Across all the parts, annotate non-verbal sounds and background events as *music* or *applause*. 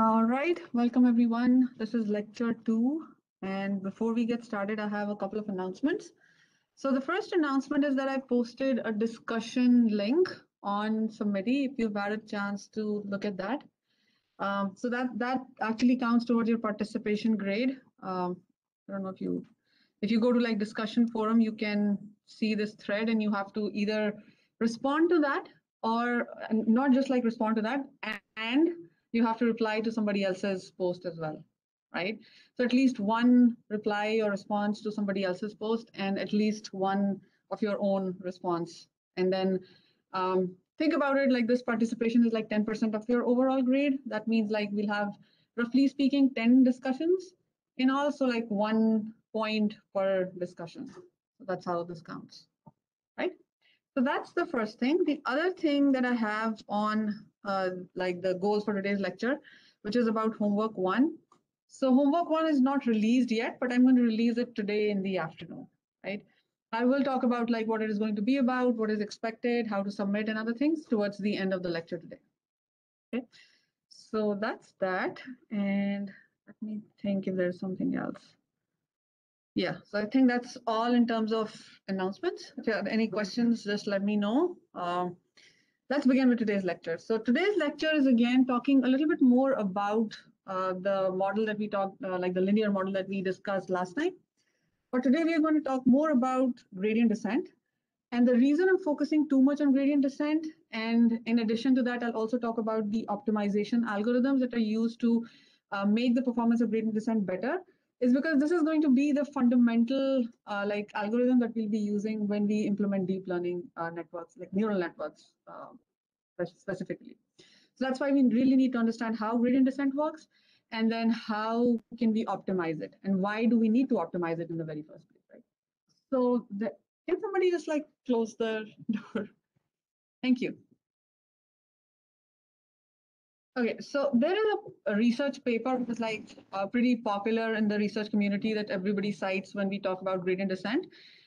All right, welcome everyone. This is lecture two. And before we get started, I have a couple of announcements. So the first announcement is that I posted a discussion link on Submitty if you've had a chance to look at that. Um, so that that actually counts towards your participation grade. Um, I don't know if you if you go to like discussion forum, you can see this thread and you have to either respond to that or not just like respond to that and you have to reply to somebody else's post as well, right? So at least one reply or response to somebody else's post and at least one of your own response. And then um, think about it like this participation is like 10% of your overall grade. That means like we'll have roughly speaking 10 discussions and also like one point per discussion. So that's how this counts, right? So that's the first thing. The other thing that I have on uh, like the goals for today's lecture, which is about homework one. So homework one is not released yet, but I'm going to release it today in the afternoon, right? I will talk about like what it is going to be about, what is expected, how to submit and other things towards the end of the lecture today. Okay, so that's that. And let me think if there's something else. Yeah, so I think that's all in terms of announcements. If you have any questions, just let me know. Um, let's begin with today's lecture. So today's lecture is again talking a little bit more about uh, the model that we talked, uh, like the linear model that we discussed last night. But today we are going to talk more about gradient descent. And the reason I'm focusing too much on gradient descent, and in addition to that, I'll also talk about the optimization algorithms that are used to uh, make the performance of gradient descent better, is because this is going to be the fundamental uh, like algorithm that we'll be using when we implement deep learning uh, networks, like neural networks um, specifically. So that's why we really need to understand how gradient descent works and then how can we optimize it and why do we need to optimize it in the very first place, right? So the, can somebody just like close the *laughs* door? Thank you. Okay, so there is a, research paper is like uh, pretty popular in the research community that everybody cites when we talk about gradient descent.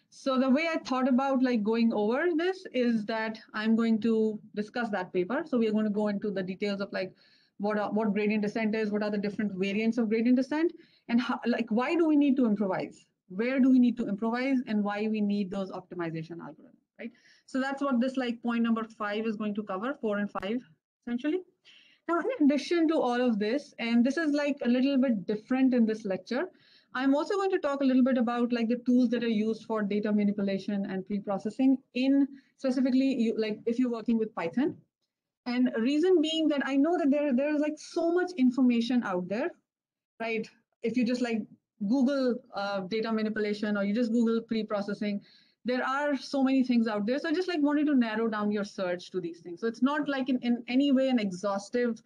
So the way I thought about like going over this is that I'm going to discuss that paper. So we are going to go into the details of like what are, what gradient descent is, what are the different variants of gradient descent, and how, like why do we need to improvise? Where do we need to improvise, and why we need those optimization algorithms, right? So that's what this like point number five is going to cover, four and five essentially. Now, in addition to all of this, and this is like a little bit different in this lecture, I'm also going to talk a little bit about like the tools that are used for data manipulation and pre-processing in specifically you, like if you're working with Python. And reason being that I know that there, there's like so much information out there, right? If you just like Google uh, data manipulation or you just Google pre-processing, there are so many things out there. So I just like wanted to narrow down your search to these things. So it's not like in, in any way an exhaustive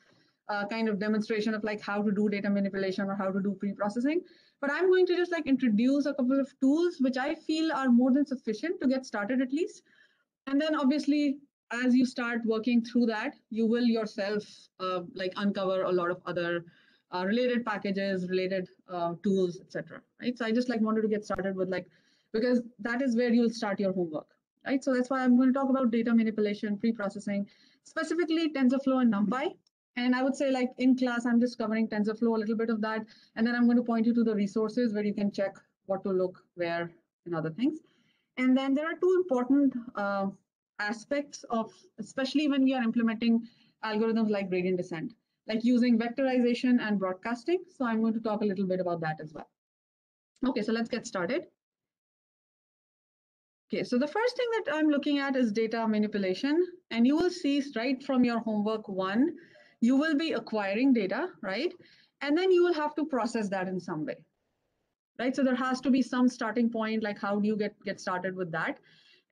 uh, kind of demonstration of like how to do data manipulation or how to do pre-processing. But I'm going to just like introduce a couple of tools which I feel are more than sufficient to get started at least. And then obviously, as you start working through that, you will yourself uh, like uncover a lot of other uh, related packages, related uh, tools, etc. Right. So I just like wanted to get started with like because that is where you'll start your homework, right? So that's why I'm going to talk about data manipulation, pre-processing, specifically TensorFlow and NumPy. And I would say like in class, I'm just covering TensorFlow, a little bit of that. And then I'm going to point you to the resources where you can check what to look where and other things. And then there are two important uh, aspects of, especially when we are implementing algorithms like gradient descent, like using vectorization and broadcasting. So I'm going to talk a little bit about that as well. Okay, so let's get started. Okay, so the first thing that I'm looking at is data manipulation. And you will see right from your homework one, you will be acquiring data, right? And then you will have to process that in some way, right? So there has to be some starting point, like how do you get, get started with that?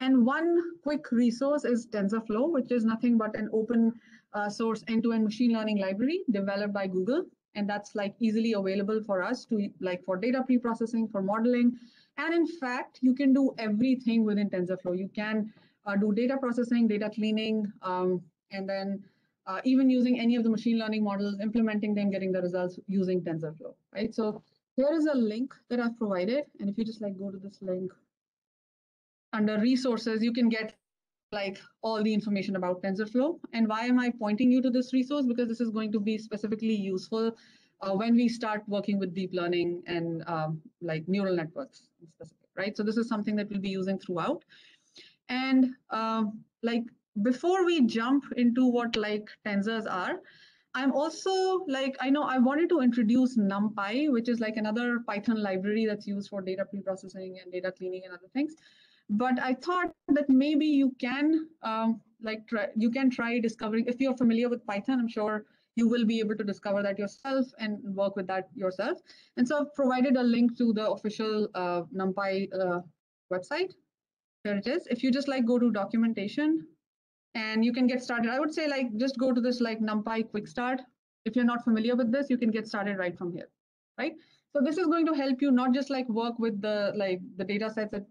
And one quick resource is TensorFlow, which is nothing but an open uh, source end-to-end -end machine learning library developed by Google. And that's like easily available for us to like for data pre-processing, for modeling, and in fact, you can do everything within TensorFlow. You can uh, do data processing, data cleaning, um, and then uh, even using any of the machine learning models, implementing them, getting the results using TensorFlow, right? So here is a link that I've provided. And if you just like go to this link under resources, you can get like all the information about TensorFlow. And why am I pointing you to this resource? Because this is going to be specifically useful uh, when we start working with deep learning and um, like neural networks specific, right? So this is something that we'll be using throughout. And um, like before we jump into what like tensors are, I'm also like, I know I wanted to introduce NumPy, which is like another Python library that's used for data preprocessing and data cleaning and other things. But I thought that maybe you can um, like try, you can try discovering, if you're familiar with Python, I'm sure you will be able to discover that yourself and work with that yourself. And so I've provided a link to the official uh, NumPy uh, website. There it is. If you just like go to documentation and you can get started, I would say like just go to this like NumPy quick start. If you're not familiar with this, you can get started right from here, right? So this is going to help you not just like work with the like the data sets that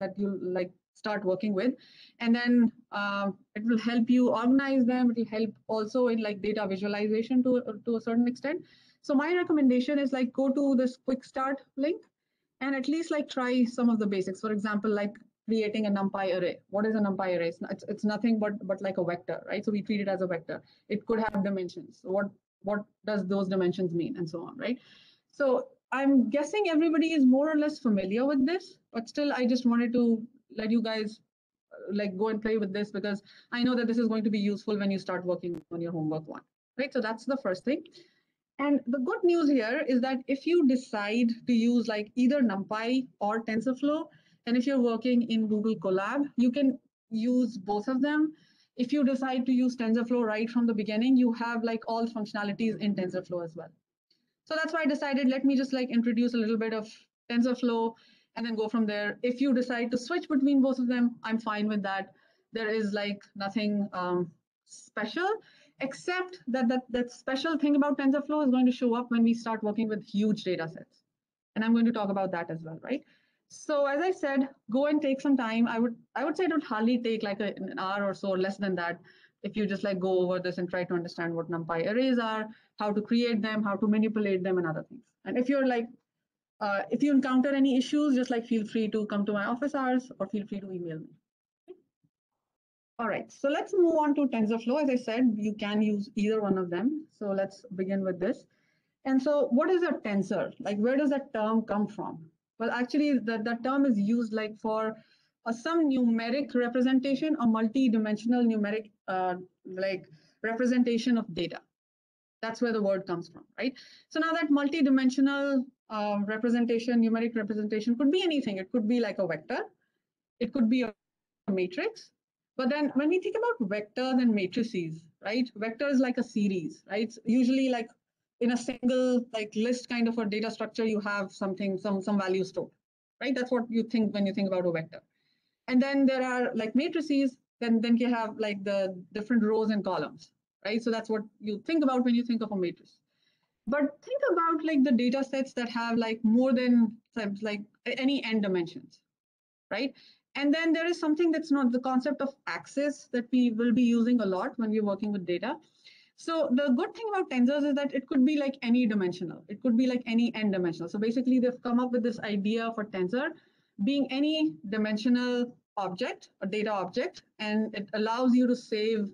that you like start working with. And then uh, it will help you organize them. It will help also in like data visualization to to a certain extent. So my recommendation is like go to this quick start link and at least like try some of the basics. For example like creating a numpy array. What is a numpy array? It's, it's nothing but but like a vector right? So we treat it as a vector. It could have dimensions. So what what does those dimensions mean? And so on right? So I'm guessing everybody is more or less familiar with this, but still, I just wanted to let you guys uh, like go and play with this because I know that this is going to be useful when you start working on your homework one, right? So that's the first thing. And the good news here is that if you decide to use like either NumPy or TensorFlow, and if you're working in Google Colab, you can use both of them. If you decide to use TensorFlow right from the beginning, you have like all functionalities in TensorFlow as well. So that's why I decided, let me just like introduce a little bit of TensorFlow and then go from there. If you decide to switch between both of them, I'm fine with that. There is like nothing um, special, except that, that that special thing about TensorFlow is going to show up when we start working with huge data sets. And I'm going to talk about that as well, right? So as I said, go and take some time. I would I would say it would hardly take like a, an hour or so, less than that, if you just like go over this and try to understand what NumPy arrays are, how to create them, how to manipulate them, and other things. And if you're like, uh, if you encounter any issues, just like feel free to come to my office hours or feel free to email me. All right, so let's move on to TensorFlow. As I said, you can use either one of them. So let's begin with this. And so what is a tensor? Like where does that term come from? Well, actually that, that term is used like for uh, some numeric representation or multi-dimensional numeric uh, like representation of data. That's where the word comes from, right? So now that multi-dimensional uh, representation, numeric representation could be anything. It could be like a vector. It could be a matrix. But then when we think about vectors and matrices, right? Vector is like a series, right? It's Usually like in a single like list kind of a data structure, you have something, some, some value stored, right? That's what you think when you think about a vector. And then there are like matrices, then, then you have like the different rows and columns, right? So that's what you think about when you think of a matrix. But think about like the data sets that have like more than like any n dimensions, right? And then there is something that's not the concept of axis that we will be using a lot when we're working with data. So the good thing about tensors is that it could be like any dimensional. It could be like any n dimensional. So basically they've come up with this idea for tensor being any dimensional object, a data object, and it allows you to save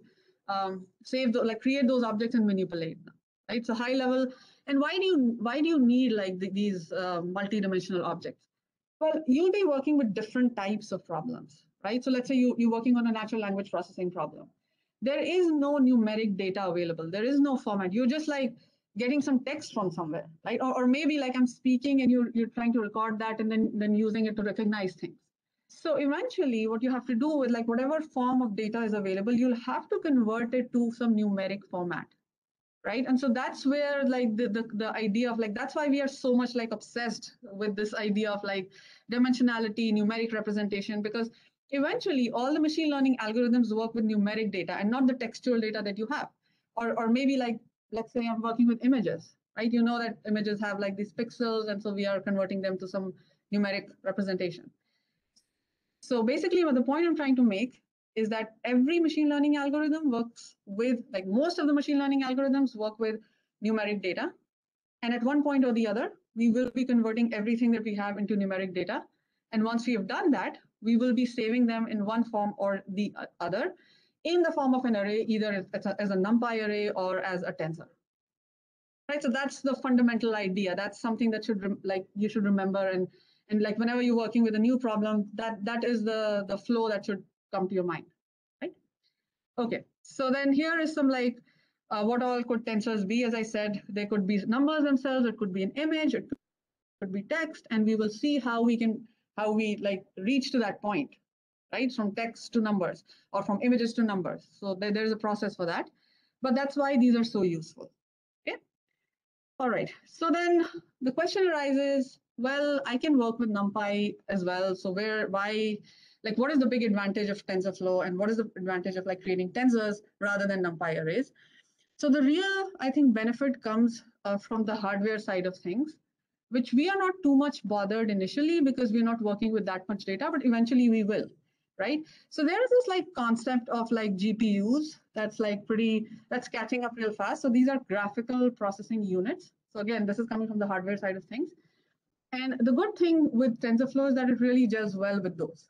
um, save the, like create those objects and manipulate them right? So high level and why do you why do you need like the, these uh, multi-dimensional objects? Well you'll be working with different types of problems right? So let's say you, you're working on a natural language processing problem. There is no numeric data available. There is no format. You're just like getting some text from somewhere right? Or, or maybe like i'm speaking and you're, you're trying to record that and then then using it to recognize things so eventually what you have to do with like whatever form of data is available, you'll have to convert it to some numeric format. Right. And so that's where like the, the, the idea of like, that's why we are so much like obsessed with this idea of like dimensionality, numeric representation, because eventually all the machine learning algorithms work with numeric data and not the textual data that you have. Or, or maybe like, let's say I'm working with images, right? You know that images have like these pixels, and so we are converting them to some numeric representation. So basically what the point I'm trying to make is that every machine learning algorithm works with, like most of the machine learning algorithms work with numeric data. And at one point or the other, we will be converting everything that we have into numeric data. And once we have done that, we will be saving them in one form or the other in the form of an array, either as a, as a NumPy array or as a tensor. Right, so that's the fundamental idea. That's something that should like you should remember, and and like whenever you're working with a new problem, that that is the the flow that should come to your mind, right? Okay, so then here is some like uh, what all could tensors be? As I said, they could be numbers themselves. It could be an image. It could be text, and we will see how we can how we like reach to that point right? From text to numbers or from images to numbers. So there, there's a process for that. But that's why these are so useful. Okay. All right. So then the question arises, well, I can work with NumPy as well. So where, why, like what is the big advantage of TensorFlow and what is the advantage of like creating tensors rather than NumPy arrays? So the real, I think, benefit comes uh, from the hardware side of things, which we are not too much bothered initially because we're not working with that much data, but eventually we will right? So there is this like concept of like GPUs that's like pretty, that's catching up real fast. So these are graphical processing units. So again, this is coming from the hardware side of things. And the good thing with TensorFlow is that it really gels well with those,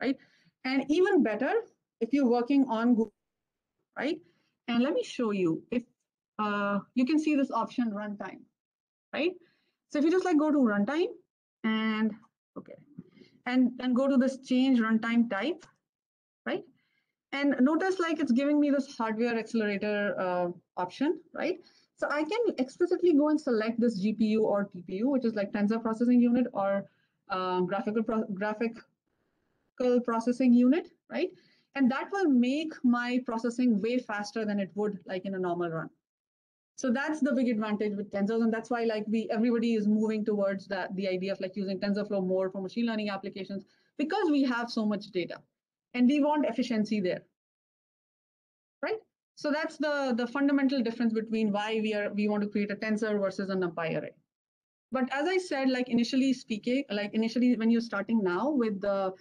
right? And even better, if you're working on Google, right? And let me show you, if uh, you can see this option runtime, right? So if you just like go to runtime and, okay, and, and go to this change runtime type, right? And notice like it's giving me this hardware accelerator uh, option, right? So I can explicitly go and select this GPU or TPU, which is like tensor processing unit or um, graphical pro graphical processing unit, right? And that will make my processing way faster than it would like in a normal run. So that's the big advantage with tensors, and that's why like we everybody is moving towards that the idea of like using TensorFlow more for machine learning applications because we have so much data, and we want efficiency there? So that's the the fundamental difference between why we are we want to create a tensor versus a NumPy array. But as I said, like initially speaking, like initially when you're starting now with the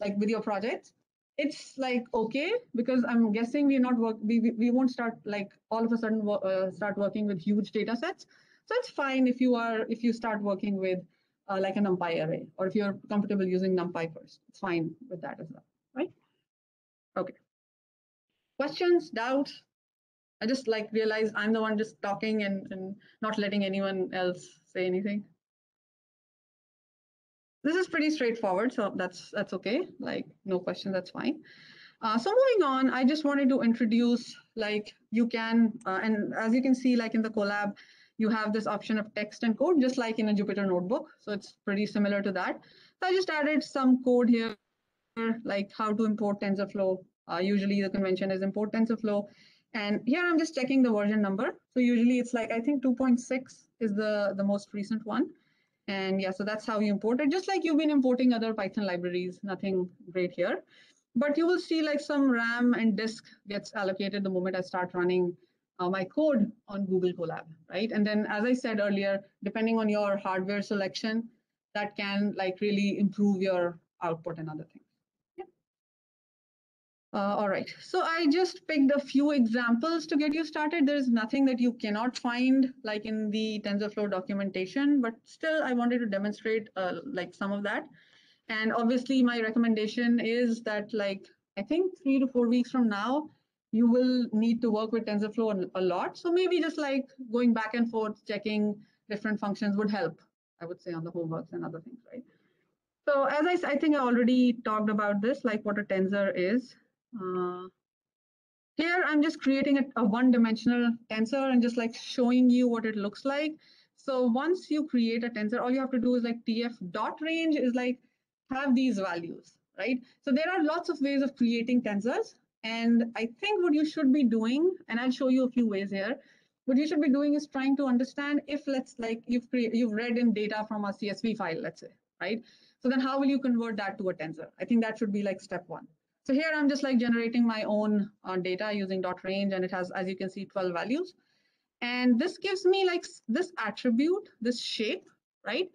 like with your projects, it's like okay because i'm guessing we're not work we, we won't start like all of a sudden uh, start working with huge data sets. So it's fine if you are if you start working with uh, like a numpy array or if you're comfortable using numpy first. It's fine with that as well right? Okay questions doubts i just like realize i'm the one just talking and, and not letting anyone else say anything this is pretty straightforward, so that's that's okay. Like no question, that's fine. Uh, so moving on, I just wanted to introduce like you can, uh, and as you can see, like in the Colab, you have this option of text and code, just like in a Jupyter notebook. So it's pretty similar to that. So I just added some code here, like how to import TensorFlow. Uh, usually the convention is import TensorFlow. And here I'm just checking the version number. So usually it's like, I think 2.6 is the, the most recent one. And yeah, so that's how you import it, just like you've been importing other Python libraries, nothing great here. But you will see like some RAM and disk gets allocated the moment I start running uh, my code on Google Colab, right? And then, as I said earlier, depending on your hardware selection, that can like really improve your output and other things. Uh, all right, so I just picked a few examples to get you started. There's nothing that you cannot find like in the TensorFlow documentation, but still I wanted to demonstrate uh, like some of that. And obviously my recommendation is that like, I think three to four weeks from now, you will need to work with TensorFlow a lot. So maybe just like going back and forth, checking different functions would help, I would say on the homeworks and other things, right? So as I, I think I already talked about this, like what a tensor is. Uh, here, I'm just creating a, a one-dimensional tensor and just like showing you what it looks like. So once you create a tensor, all you have to do is like tf dot range is like have these values, right? So there are lots of ways of creating tensors. And I think what you should be doing, and I'll show you a few ways here, what you should be doing is trying to understand if let's like you've you've read in data from a CSV file, let's say, right? So then how will you convert that to a tensor? I think that should be like step one. So here I'm just like generating my own uh, data using dot range and it has, as you can see, 12 values. And this gives me like this attribute, this shape, right?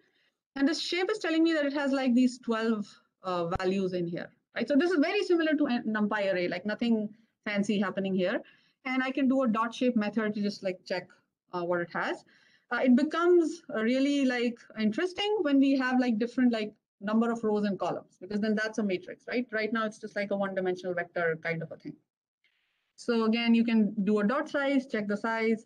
And this shape is telling me that it has like these 12 uh, values in here, right? So this is very similar to NumPy array, like nothing fancy happening here. And I can do a dot shape method to just like check uh, what it has. Uh, it becomes really like interesting when we have like different like number of rows and columns because then that's a matrix, right? Right now it's just like a one-dimensional vector kind of a thing. So again, you can do a dot size, check the size.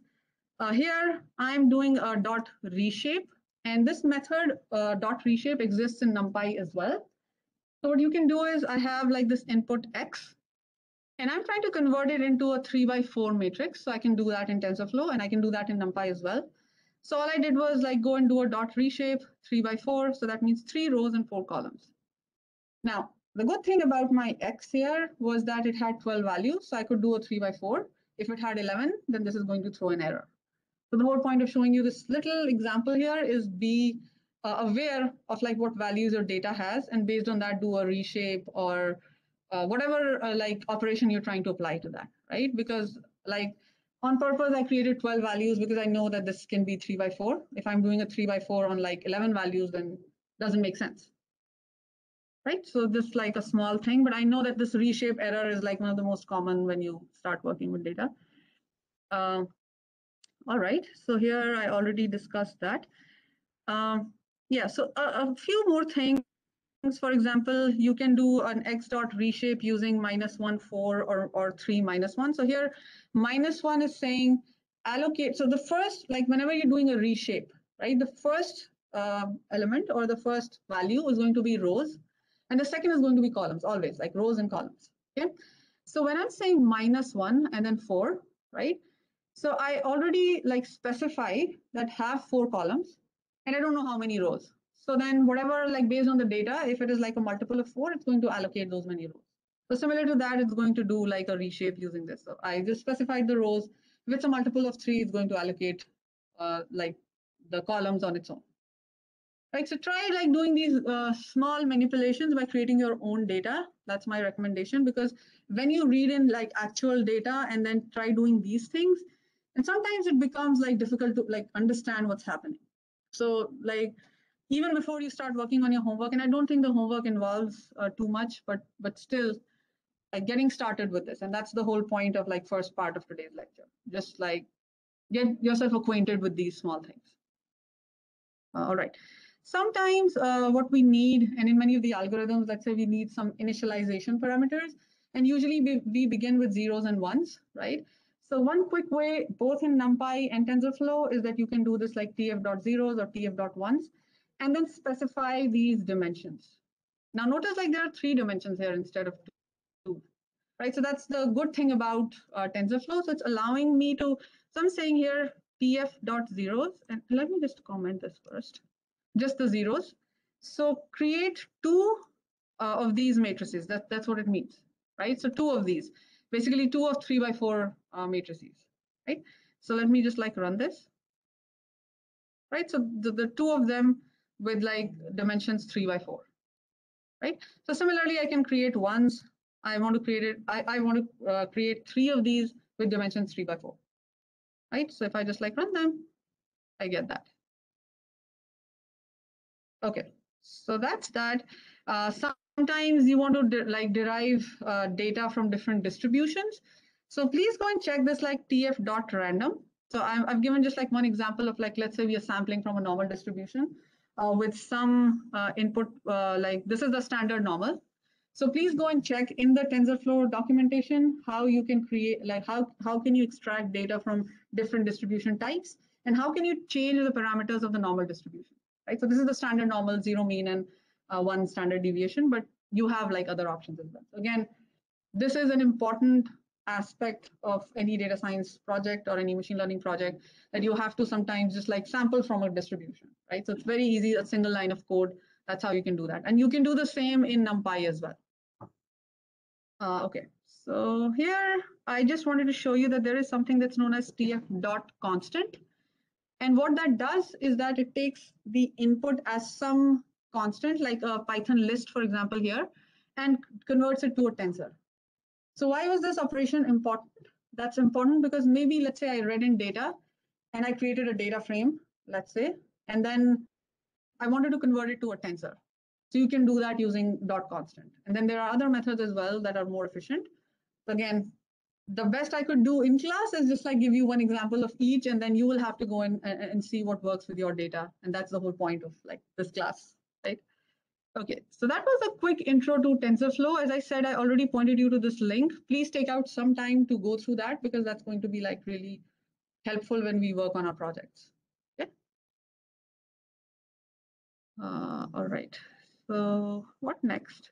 Uh, here, I'm doing a dot reshape, and this method uh, dot reshape exists in NumPy as well. So what you can do is I have like this input X, and I'm trying to convert it into a three by four matrix. So I can do that in TensorFlow, and I can do that in NumPy as well. So all I did was like go and do a dot reshape three by four. So that means three rows and four columns. Now, the good thing about my X here was that it had 12 values. So I could do a three by four. If it had 11, then this is going to throw an error. So the whole point of showing you this little example here is be uh, aware of like what values your data has and based on that do a reshape or uh, whatever uh, like operation you're trying to apply to that, right? Because like on purpose, I created 12 values because I know that this can be three by four. If I'm doing a three by four on like 11 values, then doesn't make sense. Right, so this like a small thing, but I know that this reshape error is like one of the most common when you start working with data. Uh, all right, so here I already discussed that. Um, yeah, so a, a few more things for example, you can do an x dot reshape using minus one, four, or, or three minus one. So here, minus one is saying allocate. So the first, like whenever you're doing a reshape, right, the first uh, element or the first value is going to be rows. And the second is going to be columns, always like rows and columns, okay? So when I'm saying minus one and then four, right? So I already like specify that have four columns and I don't know how many rows. So then whatever, like based on the data, if it is like a multiple of four, it's going to allocate those many rows. So similar to that, it's going to do like a reshape using this. So I just specified the rows. If it's a multiple of three, it's going to allocate uh, like the columns on its own. Right, so try like doing these uh, small manipulations by creating your own data. That's my recommendation because when you read in like actual data and then try doing these things, and sometimes it becomes like difficult to like understand what's happening. So like even before you start working on your homework, and I don't think the homework involves uh, too much, but but still like getting started with this. And that's the whole point of like first part of today's lecture. Just like get yourself acquainted with these small things. Uh, all right. Sometimes uh, what we need, and in many of the algorithms, let's say we need some initialization parameters, and usually we, we begin with zeros and ones, right? So one quick way, both in NumPy and TensorFlow, is that you can do this like tf.zeros or tf.ones and then specify these dimensions. Now notice like there are three dimensions here instead of two, right? So that's the good thing about uh, TensorFlow. So it's allowing me to, so I'm saying here tf dot zeros, and let me just comment this first, just the zeros. So create two uh, of these matrices. That, that's what it means, right? So two of these, basically two of three by four uh, matrices, right? So let me just like run this, right? So the, the two of them with like dimensions three by four, right? So similarly, I can create ones. I want to create it. I, I want to uh, create three of these with dimensions three by four, right? So if I just like run them, I get that. Okay, so that's that. Uh, sometimes you want to de like derive uh, data from different distributions. So please go and check this like tf dot random. So i I've given just like one example of like, let's say we are sampling from a normal distribution with some uh, input, uh, like this is the standard normal. So please go and check in the TensorFlow documentation how you can create, like how, how can you extract data from different distribution types and how can you change the parameters of the normal distribution, right? So this is the standard normal, zero mean and uh, one standard deviation, but you have like other options as well. So again, this is an important aspect of any data science project or any machine learning project that you have to sometimes just like sample from a distribution, right? So it's very easy, a single line of code. That's how you can do that. And you can do the same in NumPy as well. Uh, okay, so here I just wanted to show you that there is something that's known as tf dot constant. And what that does is that it takes the input as some constant, like a Python list, for example, here, and converts it to a tensor. So why was this operation important? That's important because maybe let's say I read in data and I created a data frame, let's say, and then I wanted to convert it to a tensor. So you can do that using dot constant. And then there are other methods as well that are more efficient. Again, the best I could do in class is just like give you one example of each, and then you will have to go in and, and see what works with your data. And that's the whole point of like this class, right? Okay, so that was a quick intro to TensorFlow. As I said, I already pointed you to this link. Please take out some time to go through that because that's going to be like really helpful when we work on our projects. Okay. Uh, all right. So what next?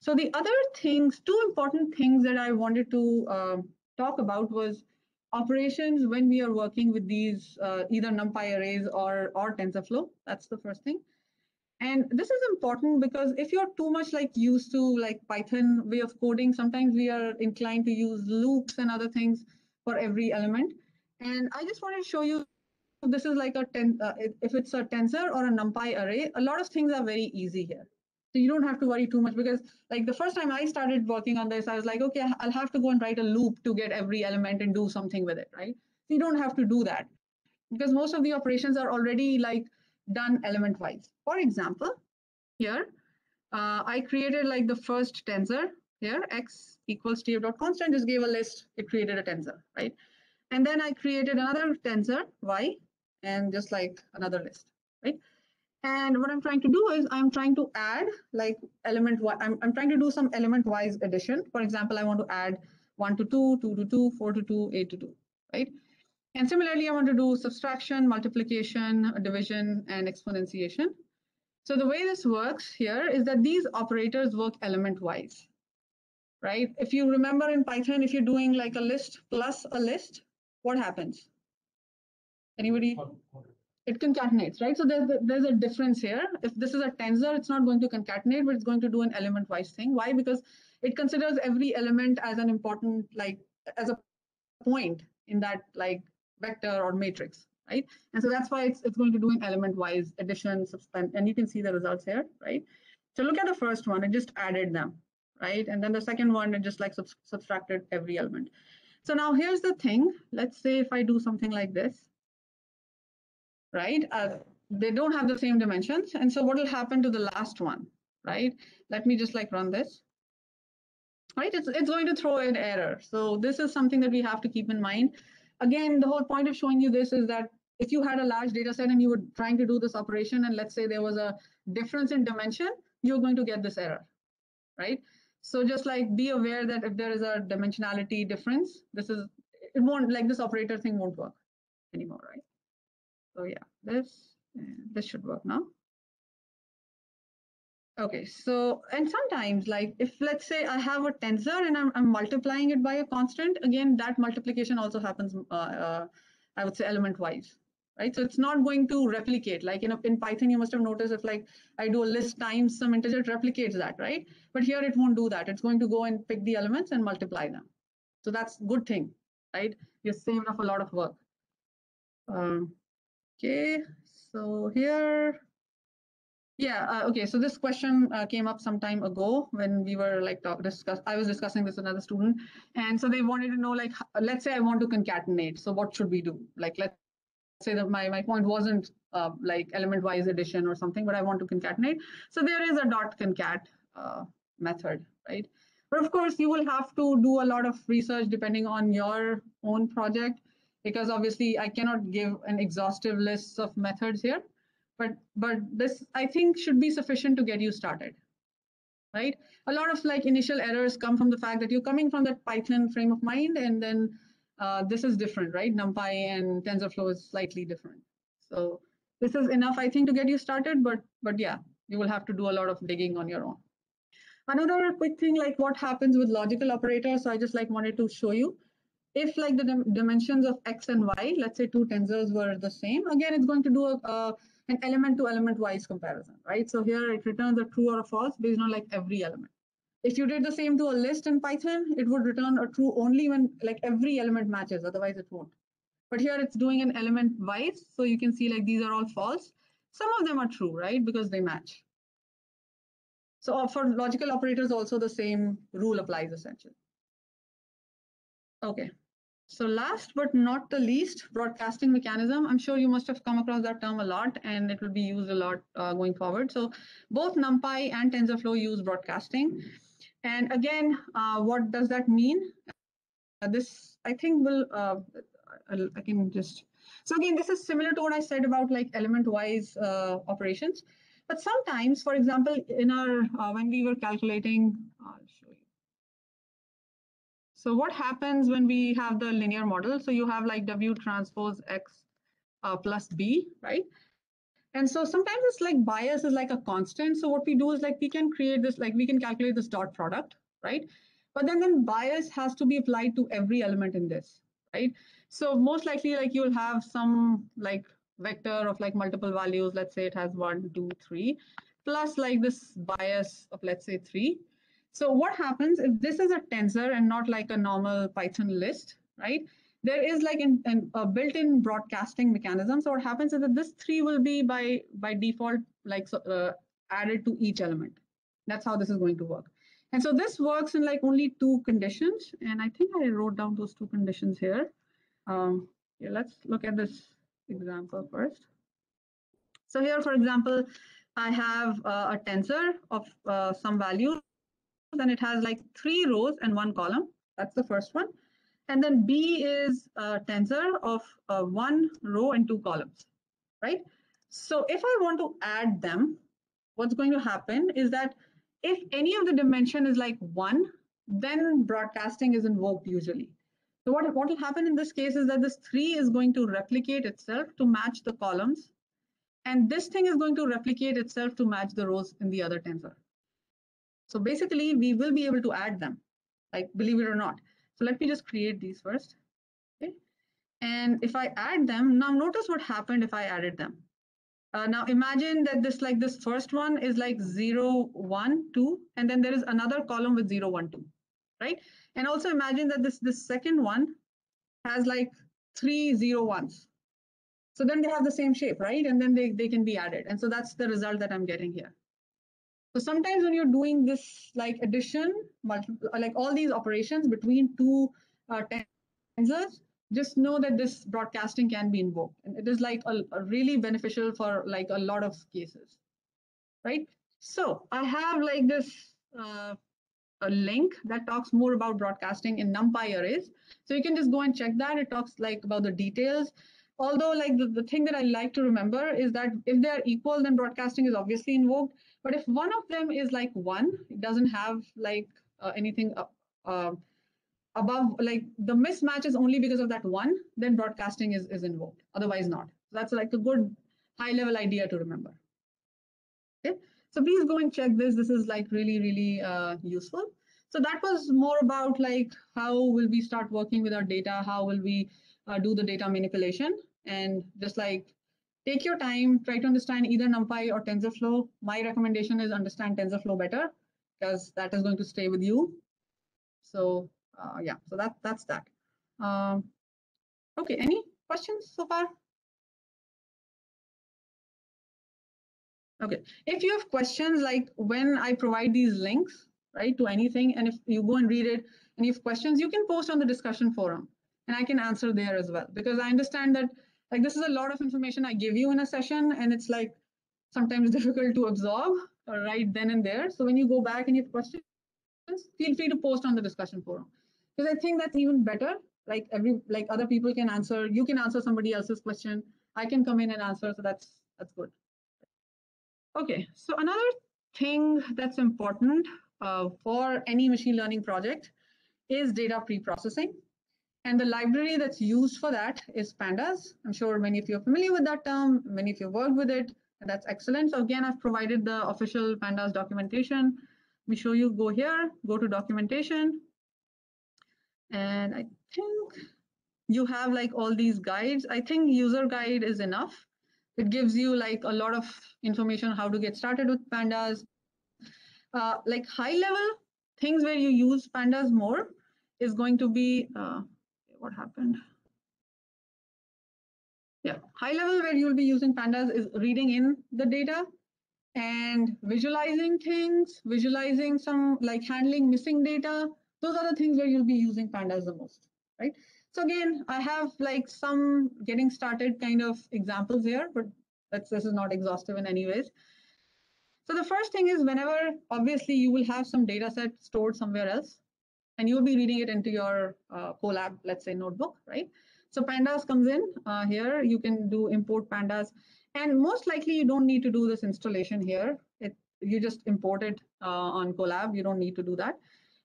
So the other things, two important things that I wanted to uh, talk about was operations when we are working with these uh, either NumPy arrays or, or TensorFlow. That's the first thing. And this is important because if you're too much like used to like Python way of coding, sometimes we are inclined to use loops and other things for every element. And I just wanted to show you this is like a ten, uh, if it's a tensor or a numpy array, a lot of things are very easy here. So you don't have to worry too much because like the first time I started working on this, I was like, okay, I'll have to go and write a loop to get every element and do something with it, right? So you don't have to do that because most of the operations are already like done element wise. For example, here, uh, I created like the first tensor here, x equals tf dot constant, just gave a list, it created a tensor, right? And then I created another tensor, y, and just like another list, right? And what I'm trying to do is I'm trying to add like element, I'm, I'm trying to do some element wise addition. For example, I want to add 1 to 2, 2 to 2, 4 to 2, 8 to 2, right? And similarly, I want to do subtraction, multiplication, division, and exponentiation. So the way this works here is that these operators work element-wise, right? If you remember in Python, if you're doing like a list plus a list, what happens? Anybody? It concatenates, right? So there's, there's a difference here. If this is a tensor, it's not going to concatenate, but it's going to do an element-wise thing. Why? Because it considers every element as an important, like, as a point in that like vector or matrix, right? And so that's why it's, it's going to do an element-wise addition, suspend, and you can see the results here, right? So look at the first one, it just added them, right? And then the second one, it just like sub subtracted every element. So now here's the thing. Let's say if I do something like this, right? Uh, they don't have the same dimensions. And so what will happen to the last one, right? Let me just like run this. Right, it's, it's going to throw an error. So this is something that we have to keep in mind again, the whole point of showing you this is that if you had a large data set and you were trying to do this operation, and let's say there was a difference in dimension, you're going to get this error, right? So just like be aware that if there is a dimensionality difference, this is, it won't, like this operator thing won't work anymore, right? So yeah, this, this should work now. Okay, so, and sometimes like if let's say I have a tensor and I'm, I'm multiplying it by a constant, again, that multiplication also happens, uh, uh, I would say element wise, right? So it's not going to replicate like in, a, in Python, you must have noticed if like I do a list times some integer, it replicates that, right? But here it won't do that. It's going to go and pick the elements and multiply them. So that's good thing, right? You're saving off a lot of work. Um, okay, so here, yeah, uh, okay. So this question uh, came up some time ago when we were like talk, discuss. I was discussing this with another student, and so they wanted to know like, let's say I want to concatenate. So what should we do? Like, let's say that my my point wasn't uh, like element wise addition or something, but I want to concatenate. So there is a dot concat uh, method, right? But of course, you will have to do a lot of research depending on your own project, because obviously I cannot give an exhaustive list of methods here but but this i think should be sufficient to get you started right? A lot of like initial errors come from the fact that you're coming from that python frame of mind and then uh, this is different right? Numpy and tensorflow is slightly different. So this is enough i think to get you started but but yeah you will have to do a lot of digging on your own. Another quick thing like what happens with logical operators so i just like wanted to show you. If like the dim dimensions of x and y let's say two tensors were the same again it's going to do a, a an element to element wise comparison, right? So here it returns a true or a false based on like every element. If you did the same to a list in Python, it would return a true only when like every element matches, otherwise it won't. But here it's doing an element wise. So you can see like these are all false. Some of them are true, right? Because they match. So uh, for logical operators, also the same rule applies essentially. Okay, so last but not the least, broadcasting mechanism. I'm sure you must have come across that term a lot and it will be used a lot uh, going forward. So both NumPy and TensorFlow use broadcasting. And again, uh, what does that mean? Uh, this, I think, will, uh, I can just, so again, this is similar to what I said about like element-wise uh, operations. But sometimes, for example, in our uh, when we were calculating. So what happens when we have the linear model? So you have like W transpose X uh, plus B, right? And so sometimes it's like bias is like a constant. So what we do is like we can create this, like we can calculate this dot product, right? But then then bias has to be applied to every element in this, right? So most likely like you'll have some like vector of like multiple values. Let's say it has one, two, three, plus like this bias of let's say three. So what happens if this is a tensor and not like a normal Python list, right? there is like in, in a built-in broadcasting mechanism. So what happens is that this three will be by by default like uh, added to each element. That's how this is going to work. And so this works in like only two conditions. And I think I wrote down those two conditions here. Um, yeah, let's look at this example first. So here, for example, I have uh, a tensor of uh, some values, and it has like three rows and one column. That's the first one. And then B is a tensor of uh, one row and two columns, right? So if I want to add them, what's going to happen is that if any of the dimension is like one, then broadcasting is invoked usually. So what, what will happen in this case is that this three is going to replicate itself to match the columns. And this thing is going to replicate itself to match the rows in the other tensor. So basically, we will be able to add them, like believe it or not. So let me just create these first. Okay. And if I add them, now notice what happened if I added them. Uh, now imagine that this like this first one is like 0, 1, 2, and then there is another column with 0, 1, 2, right? And also imagine that this, this second one has like three zero ones. So then they have the same shape, right? And then they, they can be added. And so that's the result that I'm getting here. So sometimes when you're doing this like addition, multiple, like all these operations between two uh, tensors, just know that this broadcasting can be invoked. And it is like a, a really beneficial for like a lot of cases, right? So I have like this uh, a link that talks more about broadcasting in NumPy arrays. So you can just go and check that. It talks like about the details. Although like the, the thing that I like to remember is that if they are equal, then broadcasting is obviously invoked. But if one of them is like one, it doesn't have like uh, anything uh, above, like the mismatch is only because of that one, then broadcasting is, is invoked, otherwise not. So that's like a good high level idea to remember. Okay, so please go and check this. This is like really, really uh, useful. So that was more about like how will we start working with our data? How will we uh, do the data manipulation? And just like take your time, try to understand either NumPy or TensorFlow. My recommendation is understand TensorFlow better because that is going to stay with you. So uh, yeah, so that that's that. Um, okay, any questions so far? Okay, if you have questions like when I provide these links, right, to anything, and if you go and read it and you have questions, you can post on the discussion forum and I can answer there as well because I understand that like this is a lot of information I give you in a session and it's like sometimes *laughs* difficult to absorb uh, right then and there. So when you go back and you have questions, feel free to post on the discussion forum because I think that's even better. Like every like other people can answer, you can answer somebody else's question. I can come in and answer, so that's that's good. Okay, so another thing that's important uh, for any machine learning project is data pre-processing. And the library that's used for that is pandas. I'm sure many of you are familiar with that term, many of you worked with it, and that's excellent. So again, I've provided the official pandas documentation. We show you, go here, go to documentation. And I think you have like all these guides. I think user guide is enough. It gives you like a lot of information how to get started with pandas. Uh, like high level things where you use pandas more is going to be, uh, what happened? Yeah, high level where you'll be using pandas is reading in the data and visualizing things, visualizing some like handling missing data. Those are the things where you'll be using pandas the most, right? So again, I have like some getting started kind of examples here, but that's, this is not exhaustive in any ways. So the first thing is whenever, obviously you will have some data set stored somewhere else and you'll be reading it into your uh, Colab, let's say notebook, right? So pandas comes in uh, here. You can do import pandas. And most likely you don't need to do this installation here. It, you just import it uh, on Colab. You don't need to do that.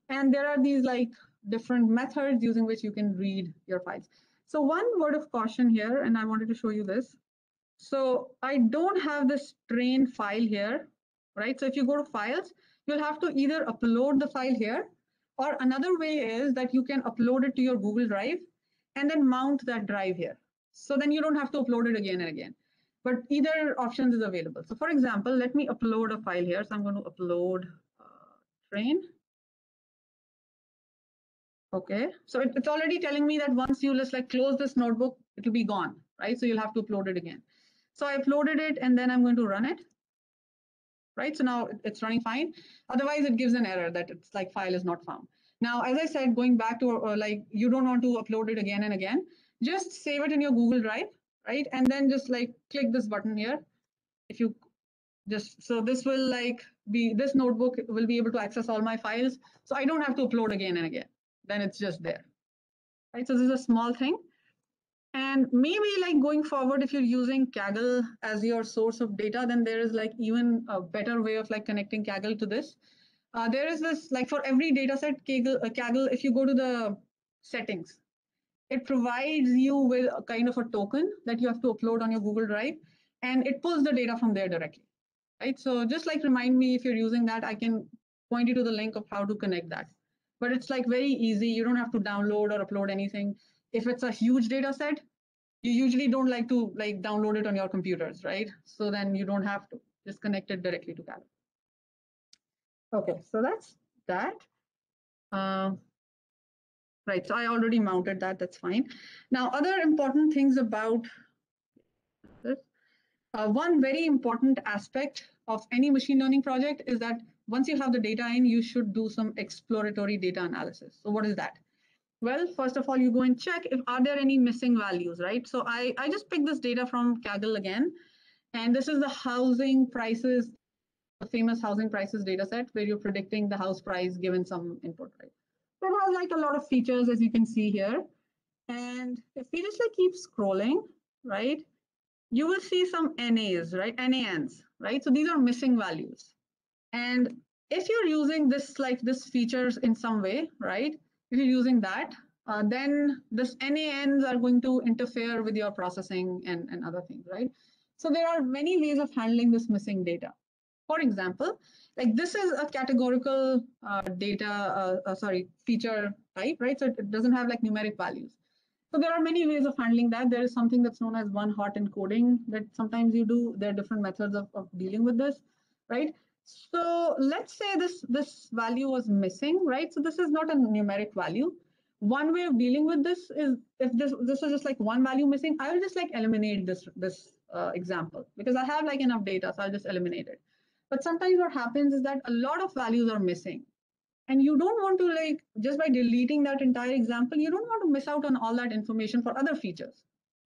And there are these like different methods using which you can read your files. So one word of caution here, and I wanted to show you this. So I don't have this train file here, right? So if you go to files, you'll have to either upload the file here or another way is that you can upload it to your Google Drive and then mount that drive here. So then you don't have to upload it again and again. But either options is available. So for example, let me upload a file here. So I'm going to upload uh, train. Okay, so it, it's already telling me that once you just like close this notebook, it will be gone, right? So you'll have to upload it again. So I uploaded it and then I'm going to run it right? So now it's running fine. Otherwise, it gives an error that it's like file is not found. Now, as I said, going back to uh, like you don't want to upload it again and again, just save it in your Google Drive, right? And then just like click this button here. If you just so this will like be this notebook will be able to access all my files. So I don't have to upload again and again. Then it's just there. Right. So this is a small thing. And maybe like going forward, if you're using Kaggle as your source of data, then there is like even a better way of like connecting Kaggle to this. Uh, there is this like for every data set, Kaggle, uh, Kaggle, if you go to the settings, it provides you with a kind of a token that you have to upload on your Google Drive, and it pulls the data from there directly, right? So just like remind me if you're using that, I can point you to the link of how to connect that. But it's like very easy. You don't have to download or upload anything if it's a huge data set, you usually don't like to like download it on your computers, right? So then you don't have to just connect it directly to Kaggle. Okay, so that's that. Um, right, so I already mounted that, that's fine. Now, other important things about this. Uh, one very important aspect of any machine learning project is that once you have the data in, you should do some exploratory data analysis. So what is that? Well, first of all, you go and check if are there any missing values, right? So I, I just picked this data from Kaggle again, and this is the housing prices, the famous housing prices data set where you're predicting the house price given some input, right? So it has like a lot of features as you can see here. And if we just like keep scrolling, right, you will see some NAs, right, NANs, right? So these are missing values. And if you're using this like this features in some way, right, if you're using that, uh, then this NANs are going to interfere with your processing and, and other things, right? So there are many ways of handling this missing data. For example, like this is a categorical uh, data, uh, uh sorry, feature type, right? So it doesn't have like numeric values. So there are many ways of handling that. There is something that's known as one-hot encoding that sometimes you do. There are different methods of, of dealing with this, right? So let's say this, this value was missing, right? So this is not a numeric value. One way of dealing with this is if this, this is just like one value missing, I will just like eliminate this, this uh, example because I have like enough data, so I'll just eliminate it. But sometimes what happens is that a lot of values are missing. And you don't want to like, just by deleting that entire example, you don't want to miss out on all that information for other features.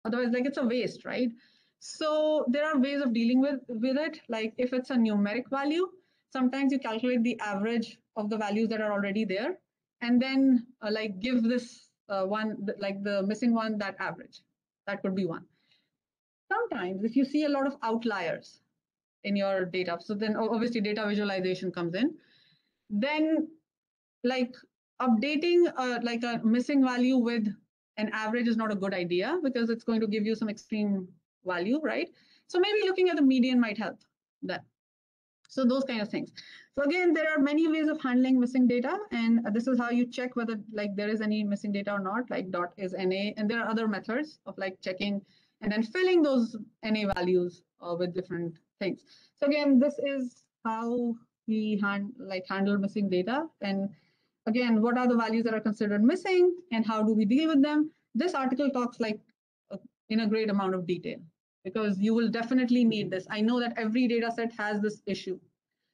Otherwise, like it's a waste, right? So there are ways of dealing with, with it. Like if it's a numeric value, sometimes you calculate the average of the values that are already there and then uh, like give this uh, one, like the missing one, that average. That could be one. Sometimes if you see a lot of outliers in your data, so then obviously data visualization comes in, then like updating uh, like a missing value with an average is not a good idea because it's going to give you some extreme value, right? So maybe looking at the median might help then. So those kind of things. So again, there are many ways of handling missing data, and this is how you check whether like there is any missing data or not, like dot is NA, and there are other methods of like checking and then filling those NA values uh, with different things. So again, this is how we hand, like handle missing data. And again, what are the values that are considered missing and how do we deal with them? This article talks like in a great amount of detail because you will definitely need this. I know that every data set has this issue.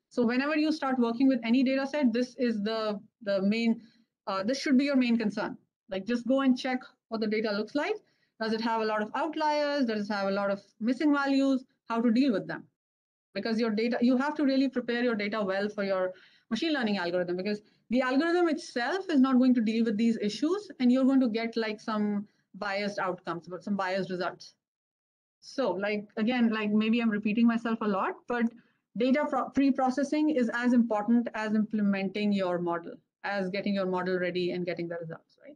So whenever you start working with any data set, this is the, the main, uh, this should be your main concern. Like just go and check what the data looks like. Does it have a lot of outliers? Does it have a lot of missing values? How to deal with them? Because your data, you have to really prepare your data well for your machine learning algorithm because the algorithm itself is not going to deal with these issues and you're going to get like some biased outcomes, but some biased results. So like, again, like maybe I'm repeating myself a lot, but data pre-processing is as important as implementing your model, as getting your model ready and getting the results, right?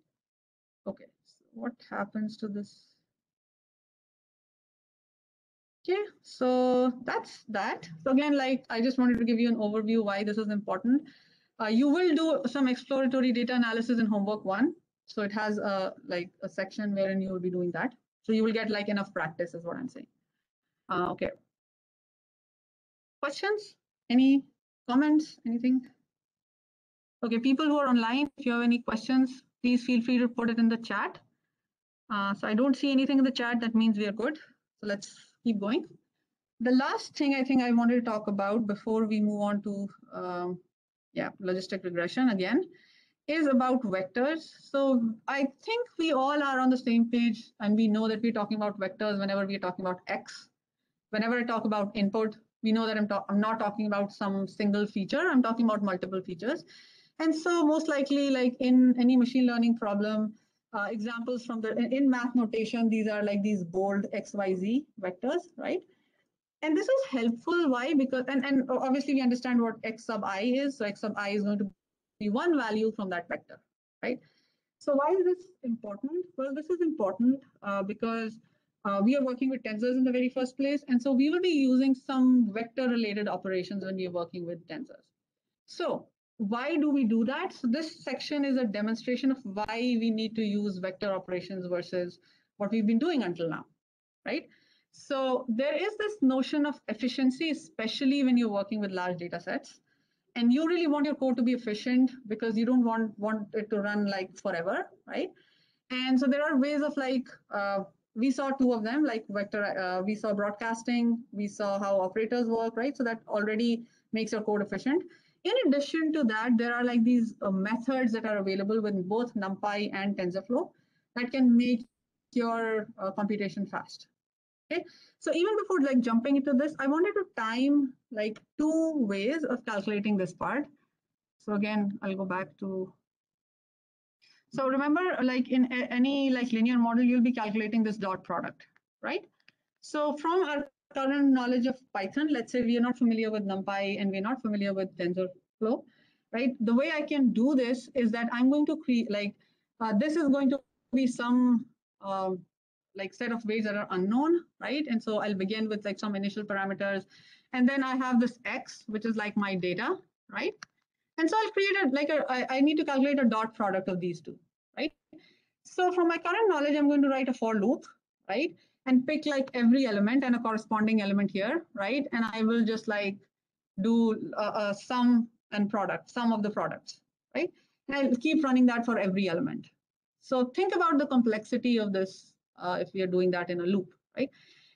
Okay, so what happens to this? Okay, so that's that. So again, like I just wanted to give you an overview why this is important. Uh, you will do some exploratory data analysis in homework one. So it has a like a section wherein you will be doing that. So you will get like enough practice is what I'm saying. Uh, okay. Questions? Any comments? Anything? Okay, people who are online, if you have any questions, please feel free to put it in the chat. Uh, so I don't see anything in the chat. That means we are good. So let's keep going. The last thing I think I wanted to talk about before we move on to um, yeah, logistic regression again is about vectors. So I think we all are on the same page and we know that we're talking about vectors whenever we're talking about X. Whenever I talk about input, we know that I'm, I'm not talking about some single feature, I'm talking about multiple features. And so most likely like in any machine learning problem, uh, examples from the, in math notation, these are like these bold XYZ vectors, right? And this is helpful, why? Because, and, and obviously we understand what X sub i is. So X sub i is going to be one value from that vector, right? So why is this important? Well, this is important uh, because uh, we are working with tensors in the very first place. And so we will be using some vector related operations when we are working with tensors. So why do we do that? So this section is a demonstration of why we need to use vector operations versus what we've been doing until now, right? So there is this notion of efficiency, especially when you're working with large data sets. And you really want your code to be efficient because you don't want, want it to run like forever, right? And so there are ways of like, uh, we saw two of them, like vector, uh, we saw broadcasting, we saw how operators work, right? So that already makes your code efficient. In addition to that, there are like these uh, methods that are available with both NumPy and TensorFlow that can make your uh, computation fast. Okay, so even before like jumping into this, I wanted to time like two ways of calculating this part. So again, I'll go back to. So remember, like in any like linear model, you'll be calculating this dot product, right? So from our current knowledge of Python, let's say we are not familiar with NumPy and we're not familiar with TensorFlow, right? The way I can do this is that I'm going to create like uh, this is going to be some um, like set of weights that are unknown, right? And so I'll begin with like some initial parameters. And then I have this X, which is like my data, right? And so I'll create a, like a, I, I need to calculate a dot product of these two, right? So from my current knowledge, I'm going to write a for loop, right? And pick like every element and a corresponding element here, right? And I will just like do a, a sum and product, sum of the products, right? And I'll keep running that for every element. So think about the complexity of this uh, if we are doing that in a loop, right?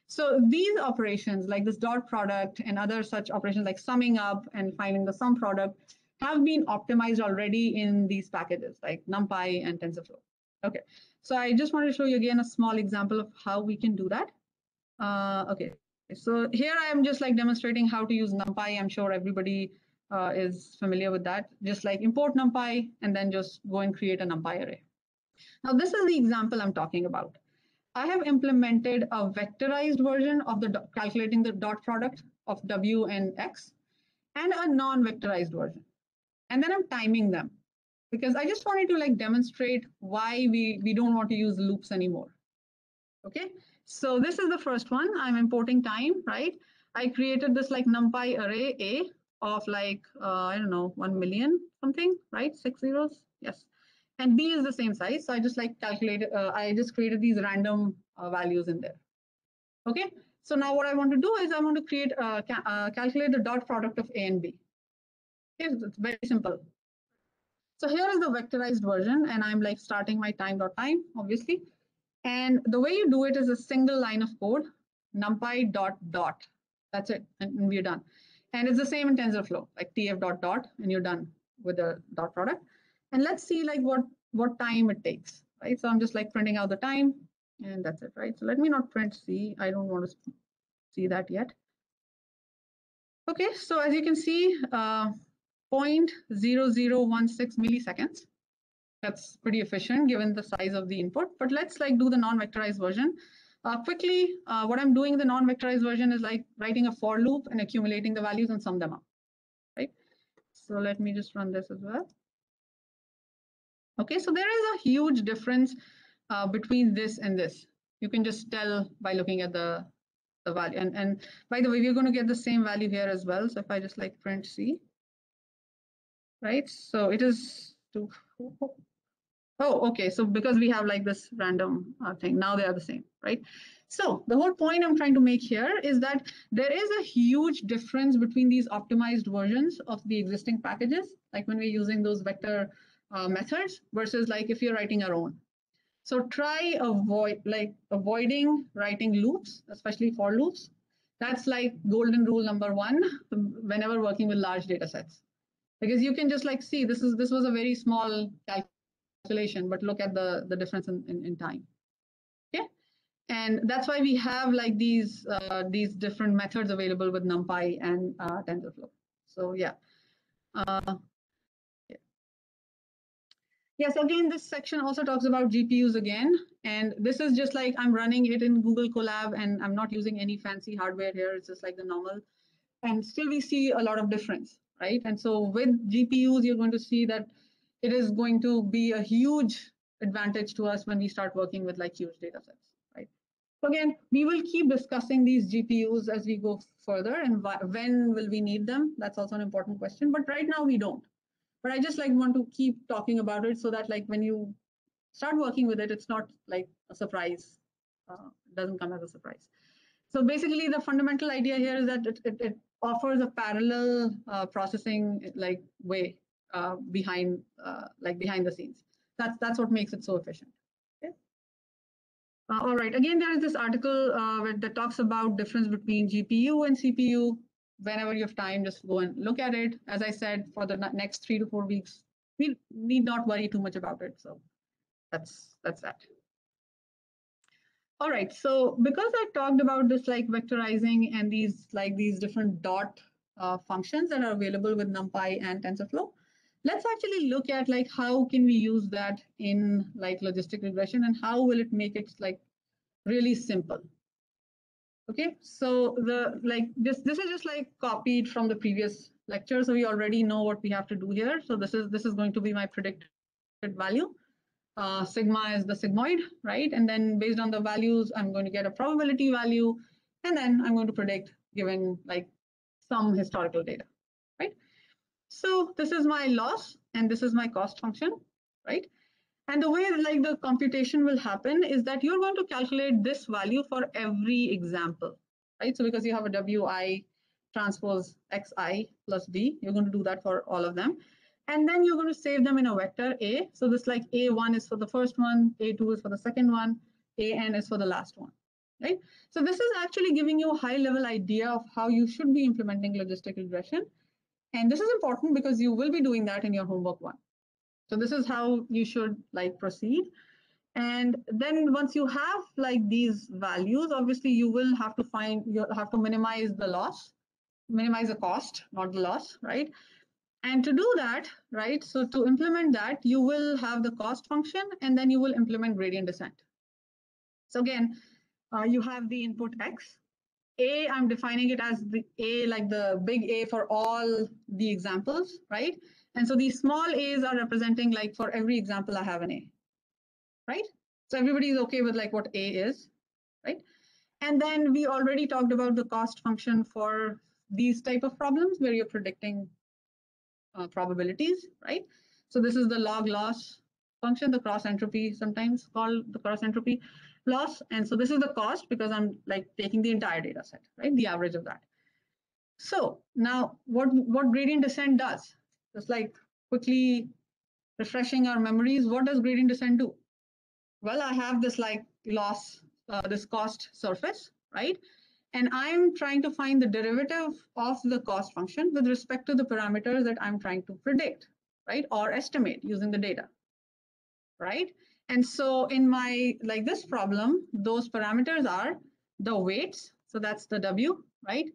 So these operations like this dot product and other such operations like summing up and finding the sum product have been optimized already in these packages like NumPy and TensorFlow. Okay, so I just want to show you again a small example of how we can do that. Uh, okay, so here I am just like demonstrating how to use NumPy. I'm sure everybody uh, is familiar with that. Just like import NumPy and then just go and create a NumPy array. Now this is the example I'm talking about. I have implemented a vectorized version of the calculating the dot product of W and X and a non-vectorized version. And then I'm timing them because I just wanted to like demonstrate why we, we don't want to use loops anymore. Okay, so this is the first one. I'm importing time, right? I created this like NumPy array A of like, uh, I don't know, 1 million something, right? Six zeros, yes and b is the same size. So I just like calculated, uh, I just created these random uh, values in there. Okay, so now what I want to do is I want to create, uh, ca uh, calculate the dot product of a and b. Okay, it's very simple. So here is the vectorized version and I'm like starting my time dot time, obviously. And the way you do it is a single line of code, numpy dot dot. That's it, and we're done. And it's the same in TensorFlow, like tf dot dot, and you're done with the dot product. And let's see like what, what time it takes, right? So I'm just like printing out the time and that's it, right? So let me not print C. I don't want to see that yet. Okay, so as you can see, uh, 0.0016 milliseconds. That's pretty efficient given the size of the input, but let's like do the non-vectorized version. Uh, quickly, uh, what I'm doing the non-vectorized version is like writing a for loop and accumulating the values and sum them up, right? So let me just run this as well. Okay, so there is a huge difference uh, between this and this. You can just tell by looking at the, the value. And, and by the way, we're going to get the same value here as well. So if I just like print C, right? So it is two. Oh, okay. So because we have like this random uh, thing, now they are the same, right? So the whole point I'm trying to make here is that there is a huge difference between these optimized versions of the existing packages, like when we're using those vector uh, methods versus like if you're writing your own. So try avoid like avoiding writing loops, especially for loops. That's like golden rule number one whenever working with large data sets. Because you can just like see this is this was a very small calculation, but look at the, the difference in, in, in time. Okay. And that's why we have like these uh, these different methods available with NumPy and uh, TensorFlow. So yeah. Uh, Yes, again, this section also talks about GPUs again. And this is just like I'm running it in Google Colab and I'm not using any fancy hardware here. It's just like the normal. And still we see a lot of difference, right? And so with GPUs, you're going to see that it is going to be a huge advantage to us when we start working with like huge data sets, right? So again, we will keep discussing these GPUs as we go further and when will we need them? That's also an important question, but right now we don't but I just like want to keep talking about it so that like when you start working with it, it's not like a surprise. Uh, it doesn't come as a surprise. So basically, the fundamental idea here is that it, it, it offers a parallel uh, processing like way uh, behind uh, like behind the scenes. That's that's what makes it so efficient. Okay. Uh, all right. Again, there is this article uh, that talks about difference between GPU and CPU whenever you have time, just go and look at it. As I said, for the next three to four weeks, we need not worry too much about it. So that's that's that. All right, so because I talked about this like vectorizing and these like these different dot uh, functions that are available with NumPy and TensorFlow, let's actually look at like how can we use that in like logistic regression and how will it make it like really simple. Okay, so the like this this is just like copied from the previous lecture, so we already know what we have to do here. So this is this is going to be my predicted value. Uh, sigma is the sigmoid, right? And then based on the values, I'm going to get a probability value, and then I'm going to predict given like some historical data, right? So this is my loss, and this is my cost function, right? And the way like the computation will happen is that you're going to calculate this value for every example, right? So because you have a WI transpose XI plus b, you're going to do that for all of them. And then you're going to save them in a vector A. So this like A1 is for the first one, A2 is for the second one, AN is for the last one, right? So this is actually giving you a high level idea of how you should be implementing logistic regression. And this is important because you will be doing that in your homework one. So this is how you should like proceed. And then once you have like these values, obviously you will have to find, you'll have to minimize the loss, minimize the cost, not the loss, right? And to do that, right, so to implement that, you will have the cost function and then you will implement gradient descent. So again, uh, you have the input x. A, I'm defining it as the A, like the big A for all the examples, right? And so these small a's are representing like for every example, I have an a, right? So everybody is okay with like what a is, right? And then we already talked about the cost function for these type of problems where you're predicting uh, probabilities, right? So this is the log loss function, the cross entropy, sometimes called the cross entropy loss. And so this is the cost because I'm like taking the entire data set, right? The average of that. So now what, what gradient descent does? Just like quickly refreshing our memories, what does gradient descent do? Well, I have this like loss, uh, this cost surface, right? And I'm trying to find the derivative of the cost function with respect to the parameters that I'm trying to predict, right? Or estimate using the data, right? And so in my, like this problem, those parameters are the weights, so that's the W, right?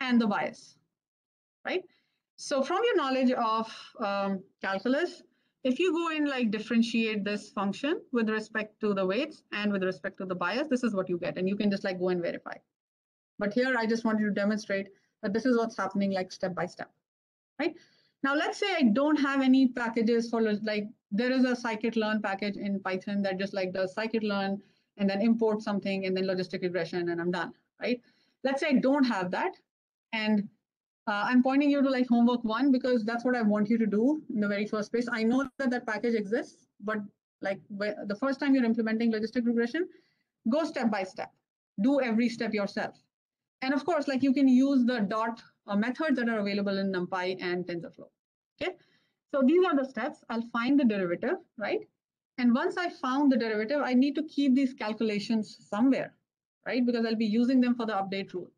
And the bias, right? So from your knowledge of um, calculus, if you go in like differentiate this function with respect to the weights and with respect to the bias, this is what you get. And you can just like go and verify. But here I just wanted to demonstrate that this is what's happening like step by step, right? Now let's say I don't have any packages for like, there is a scikit-learn package in Python that just like does scikit-learn and then import something and then logistic regression and I'm done, right? Let's say I don't have that. And uh, I'm pointing you to like homework one because that's what I want you to do in the very first place. I know that that package exists, but like the first time you're implementing logistic regression, go step by step, do every step yourself. And of course, like you can use the dot uh, methods that are available in NumPy and TensorFlow. Okay, so these are the steps. I'll find the derivative, right? And once I found the derivative, I need to keep these calculations somewhere, right? Because I'll be using them for the update rule.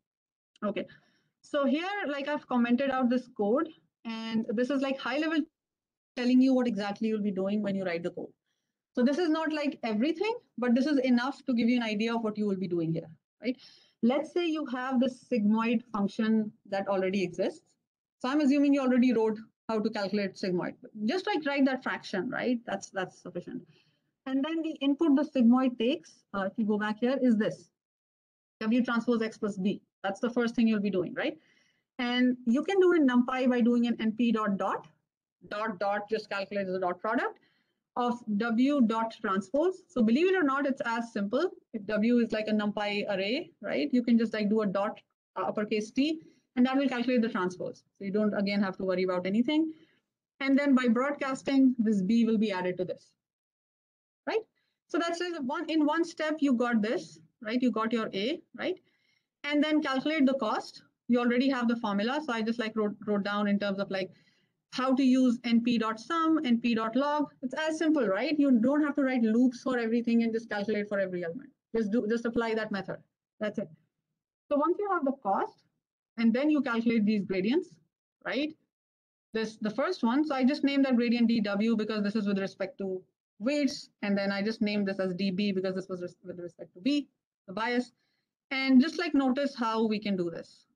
Okay, so here, like I've commented out this code, and this is like high level telling you what exactly you'll be doing when you write the code. So this is not like everything, but this is enough to give you an idea of what you will be doing here, right? Let's say you have this sigmoid function that already exists. So I'm assuming you already wrote how to calculate sigmoid. Just like write that fraction, right? That's that's sufficient. And then the input the sigmoid takes, uh, if you go back here, is this. W transpose X plus B. That's the first thing you'll be doing, right? And you can do it in NumPy by doing an np dot dot. Dot dot just calculates the dot product of W dot transpose. So believe it or not, it's as simple. If W is like a NumPy array, right? You can just like do a dot uh, uppercase T and that will calculate the transpose. So you don't again have to worry about anything. And then by broadcasting, this B will be added to this, right? So that's one in one step, you got this, right? You got your A, right? And then calculate the cost. You already have the formula. So I just like wrote, wrote down in terms of like how to use np.sum, np.log. It's as simple, right? You don't have to write loops for everything and just calculate for every element. Just do just apply that method. That's it. So once you have the cost, and then you calculate these gradients, right? This the first one. So I just named that gradient dw because this is with respect to weights, and then I just named this as db because this was with respect to b, the bias. And just like notice how we can do this.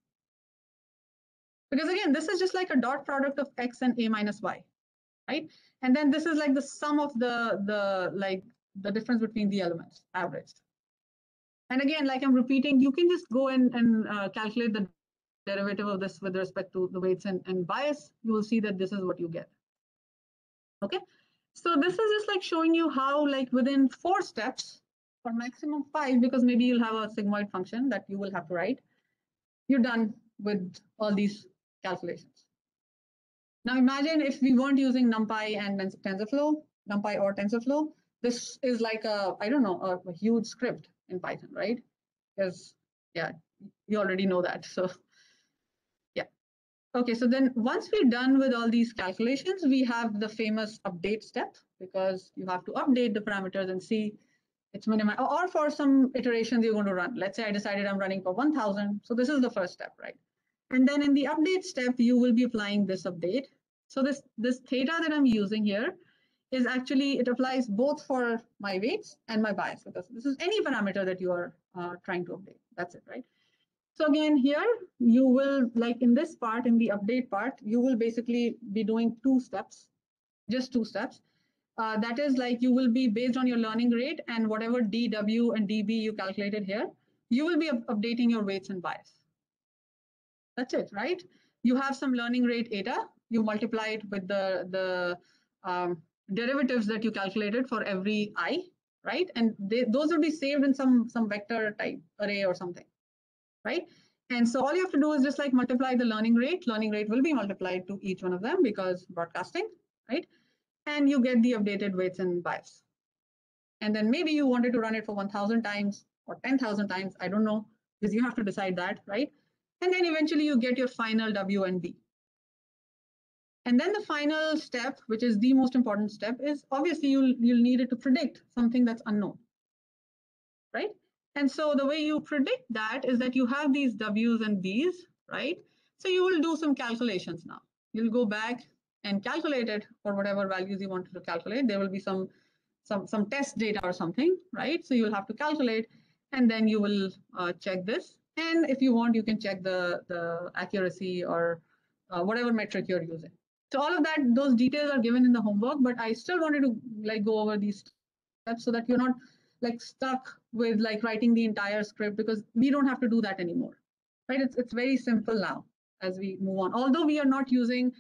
Because again, this is just like a dot product of x and a minus y, right? And then this is like the sum of the, the like the difference between the elements averaged. And again, like I'm repeating, you can just go in and uh, calculate the derivative of this with respect to the weights and, and bias. You will see that this is what you get. Okay, so this is just like showing you how like within four steps or maximum five, because maybe you'll have a sigmoid function that you will have to write, you're done with all these calculations. Now imagine if we weren't using NumPy and TensorFlow, NumPy or TensorFlow, this is like a, I don't know, a, a huge script in Python, right? Because yeah, you already know that. So yeah. Okay, so then once we're done with all these calculations, we have the famous update step because you have to update the parameters and see it's minimized or for some iterations you're going to run. Let's say I decided I'm running for 1000. So this is the first step, right? And then in the update step, you will be applying this update. So this, this theta that I'm using here is actually, it applies both for my weights and my bias because this is any parameter that you are uh, trying to update. That's it, right? So again, here you will, like in this part, in the update part, you will basically be doing two steps, just two steps. Uh, that is like you will be based on your learning rate and whatever DW and DB you calculated here, you will be up updating your weights and bias. That's it, right? You have some learning rate eta. You multiply it with the, the um, derivatives that you calculated for every i, right? And they, those will be saved in some, some vector type array or something, right? And so all you have to do is just like multiply the learning rate. Learning rate will be multiplied to each one of them because broadcasting, right? And you get the updated weights and bias. And then maybe you wanted to run it for 1000 times or 10,000 times. I don't know because you have to decide that, right? And then eventually you get your final W and B. And then the final step, which is the most important step, is obviously you'll, you'll need it to predict something that's unknown, right? And so the way you predict that is that you have these W's and B's, right? So you will do some calculations now. You'll go back and calculate it for whatever values you wanted to calculate. There will be some, some, some test data or something, right? So you'll have to calculate and then you will uh, check this and if you want, you can check the, the accuracy or uh, whatever metric you're using. So all of that, those details are given in the homework, but I still wanted to like go over these steps so that you're not like stuck with like writing the entire script because we don't have to do that anymore, right? It's, it's very simple now as we move on. Although we are not using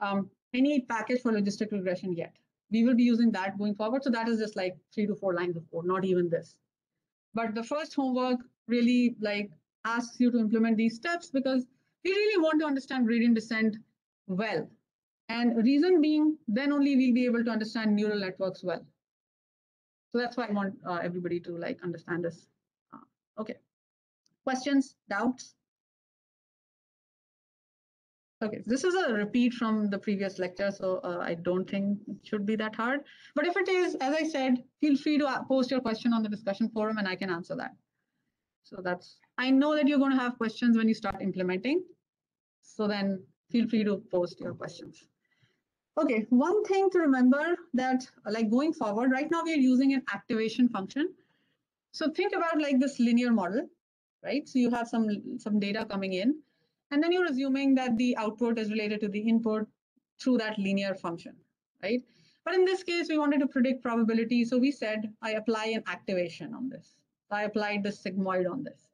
um, any package for logistic regression yet. We will be using that going forward. So that is just like three to four lines of code, not even this. But the first homework really like asks you to implement these steps because we really want to understand gradient descent well. And reason being, then only we'll be able to understand neural networks well. So that's why I want uh, everybody to like understand this. Uh, okay. Questions, doubts? Okay, this is a repeat from the previous lecture, so uh, I don't think it should be that hard. But if it is, as I said, feel free to uh, post your question on the discussion forum and I can answer that. So that's, I know that you're going to have questions when you start implementing. So then feel free to post your questions. Okay, one thing to remember that like going forward, right now we are using an activation function. So think about like this linear model, right? So you have some, some data coming in, and then you're assuming that the output is related to the input through that linear function, right? But in this case, we wanted to predict probability. So we said, I apply an activation on this. I applied the sigmoid on this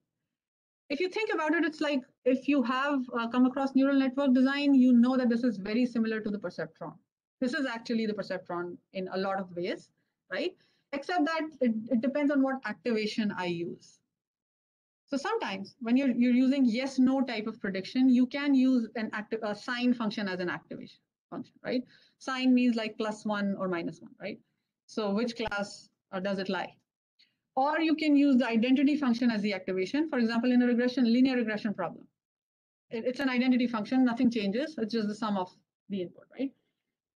if you think about it, it's like if you have uh, come across neural network design, you know that this is very similar to the perceptron. This is actually the perceptron in a lot of ways, right? Except that it, it depends on what activation I use. So sometimes when you're, you're using yes, no type of prediction, you can use an active a sign function as an activation function, right? Sign means like plus one or minus one, right? So which class uh, does it lie? Or you can use the identity function as the activation. For example, in a regression, linear regression problem. It, it's an identity function, nothing changes. It's just the sum of the input, right?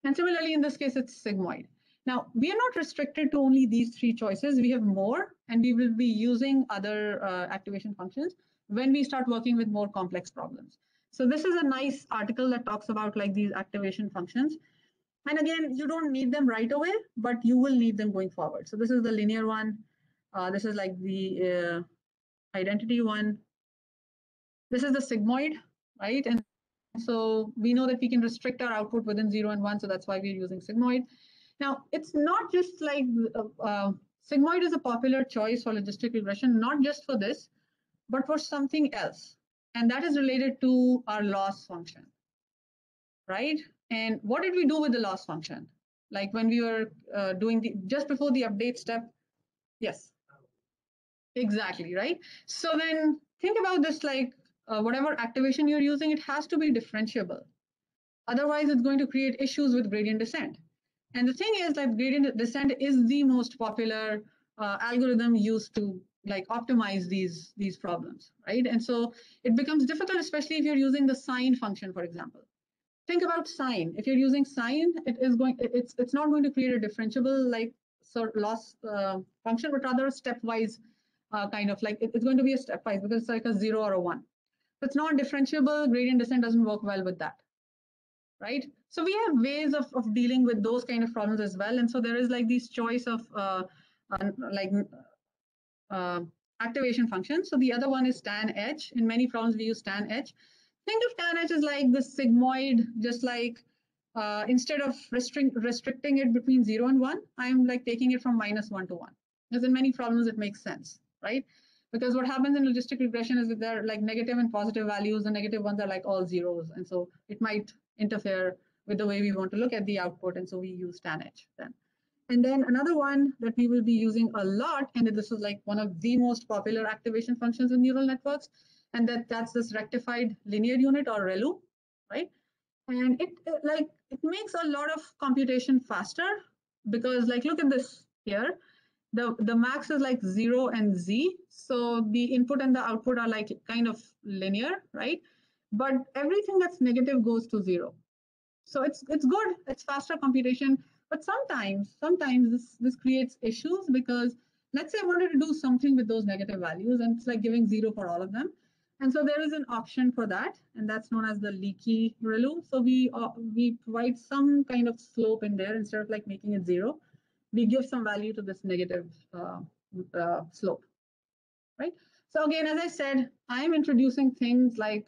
And similarly, in this case, it's sigmoid. Now, we are not restricted to only these three choices. We have more, and we will be using other uh, activation functions when we start working with more complex problems. So this is a nice article that talks about like these activation functions. And again, you don't need them right away, but you will need them going forward. So this is the linear one. Uh, this is like the uh, identity one. This is the sigmoid, right? And so we know that we can restrict our output within zero and one, so that's why we're using sigmoid. Now, it's not just like uh, uh, sigmoid is a popular choice for logistic regression, not just for this, but for something else. And that is related to our loss function, right? And what did we do with the loss function? Like when we were uh, doing the, just before the update step, yes. Exactly, right? So then think about this like uh, whatever activation you're using, it has to be differentiable. Otherwise, it's going to create issues with gradient descent. And the thing is that gradient descent is the most popular uh, algorithm used to like optimize these, these problems, right? And so it becomes difficult, especially if you're using the sign function, for example. Think about sign. If you're using sign, it is going, it's, it's not going to create a differentiable like sort of loss uh, function, but rather a stepwise uh, kind of like it, it's going to be a stepwise because it's like a zero or a one. It's not differentiable. Gradient descent doesn't work well with that, right? So we have ways of, of dealing with those kind of problems as well. And so there is like this choice of uh, uh, like uh, activation functions. So the other one is tan tanh. In many problems, we use tan tanh. Think of tan tanh as like the sigmoid, just like uh, instead of restrict, restricting it between zero and one, I'm like taking it from minus one to one. Because in many problems, it makes sense right? Because what happens in logistic regression is that there are like negative and positive values, the negative ones are like all zeros. And so it might interfere with the way we want to look at the output. And so we use tanh then. And then another one that we will be using a lot, and this is like one of the most popular activation functions in neural networks, and that that's this rectified linear unit or ReLU, right? And it uh, like it makes a lot of computation faster because like look at this here the, the max is like zero and z. So the input and the output are like kind of linear, right? But everything that's negative goes to zero. So it's it's good, it's faster computation. But sometimes, sometimes this, this creates issues because let's say I wanted to do something with those negative values and it's like giving zero for all of them. And so there is an option for that, and that's known as the leaky ReLU. So we uh, we provide some kind of slope in there instead of like making it zero we give some value to this negative uh, uh, slope, right? So again, as I said, I'm introducing things like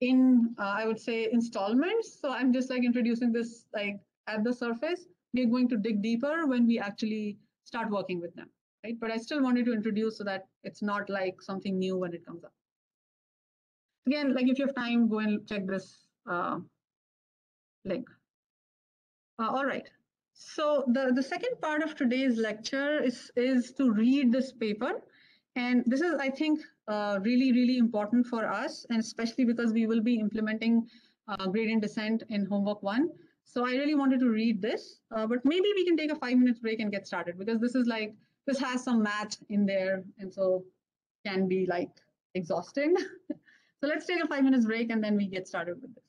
in, uh, I would say, installments. So I'm just like introducing this like at the surface. We're going to dig deeper when we actually start working with them, right? But I still wanted to introduce so that it's not like something new when it comes up. Again, like if you have time, go and check this uh, link. Uh, all right. So the, the second part of today's lecture is, is to read this paper. And this is, I think, uh, really, really important for us, and especially because we will be implementing uh, gradient descent in homework one. So I really wanted to read this, uh, but maybe we can take a five minutes break and get started because this is like, this has some math in there. And so can be like exhausting. *laughs* so let's take a five minutes break and then we get started with this.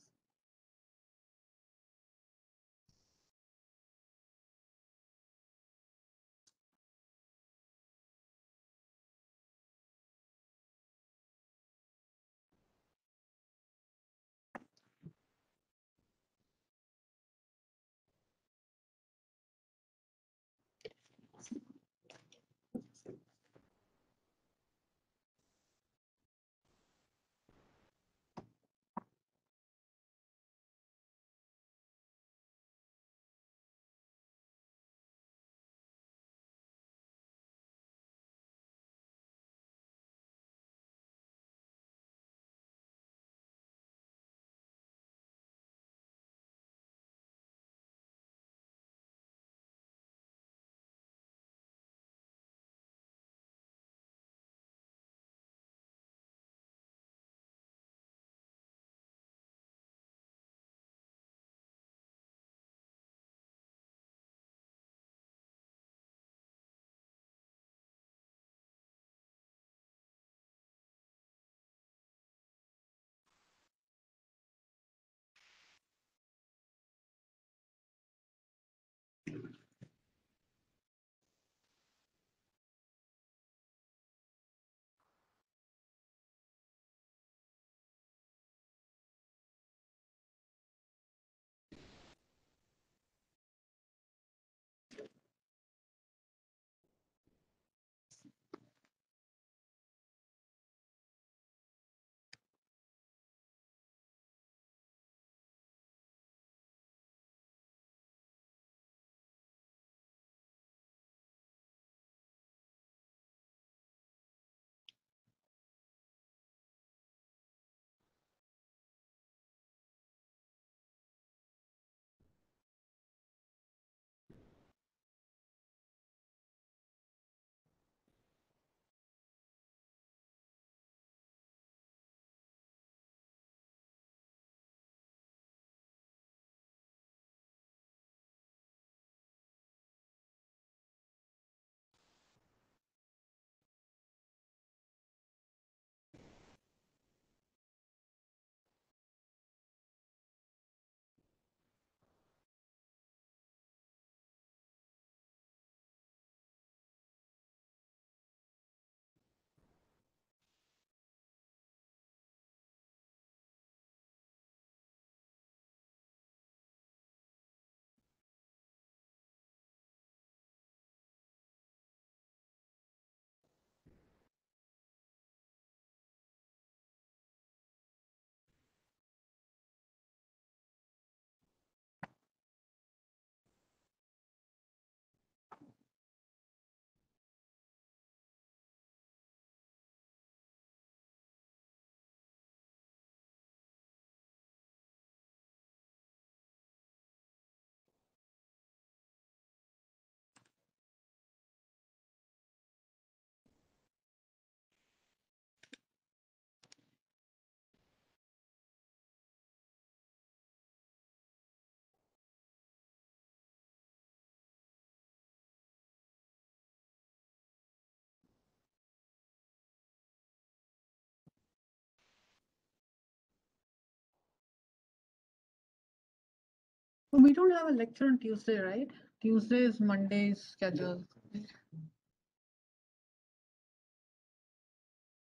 We don't have a lecture on Tuesday, right? Tuesday is Monday's schedule.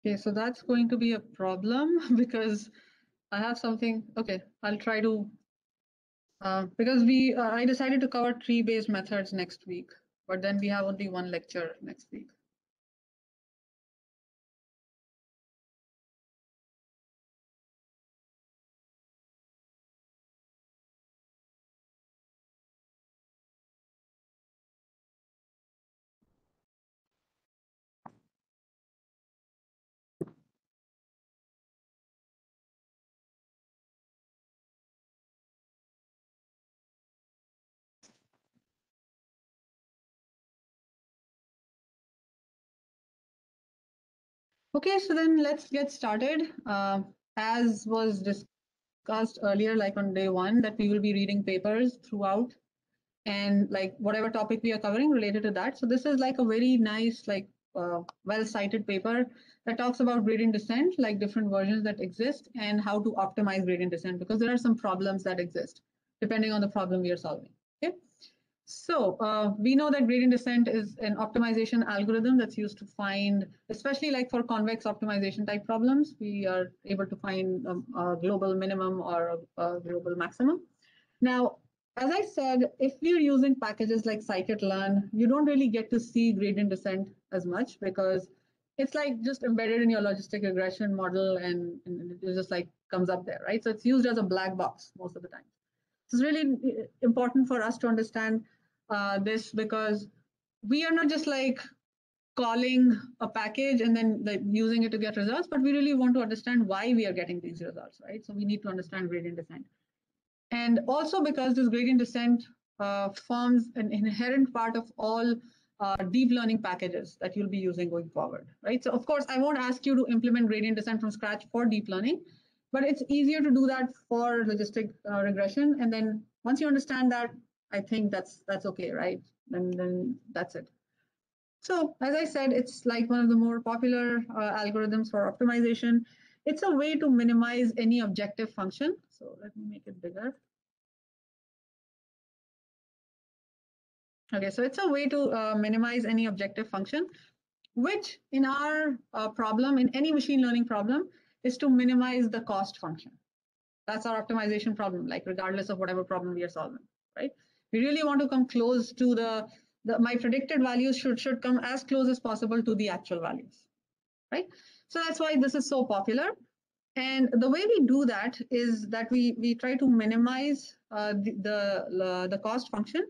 Okay, so that's going to be a problem *laughs* because I have something. Okay, I'll try to. Uh, because we, uh, I decided to cover tree-based methods next week, but then we have only one lecture next week. Okay, so then let's get started. Uh, as was discussed earlier, like on day one, that we will be reading papers throughout and like whatever topic we are covering related to that. So this is like a very nice, like uh, well-cited paper that talks about gradient descent, like different versions that exist and how to optimize gradient descent because there are some problems that exist depending on the problem we are solving. Okay. So uh, we know that gradient descent is an optimization algorithm that's used to find, especially like for convex optimization type problems, we are able to find um, a global minimum or a, a, global maximum. Now, as I said, if you're using packages like scikit-learn, you don't really get to see gradient descent as much because it's like just embedded in your logistic regression model and, and it just like comes up there, right? So it's used as a black box most of the time. It's really uh, important for us to understand uh, this because we are not just like calling a package and then like, using it to get results, but we really want to understand why we are getting these results, right? So we need to understand gradient descent. And also because this gradient descent uh, forms an inherent part of all uh, deep learning packages that you'll be using going forward, right? So of course, I won't ask you to implement gradient descent from scratch for deep learning, but it's easier to do that for logistic uh, regression. And then once you understand that, I think that's that's okay, right? And then that's it. So as I said, it's like one of the more popular uh, algorithms for optimization. It's a way to minimize any objective function. So let me make it bigger. Okay, so it's a way to uh, minimize any objective function, which in our uh, problem, in any machine learning problem, is to minimize the cost function. That's our optimization problem, like regardless of whatever problem we are solving, right? We really want to come close to the, the my predicted values should, should come as close as possible to the actual values, right? So that's why this is so popular. And the way we do that is that we, we try to minimize uh, the, the, the cost function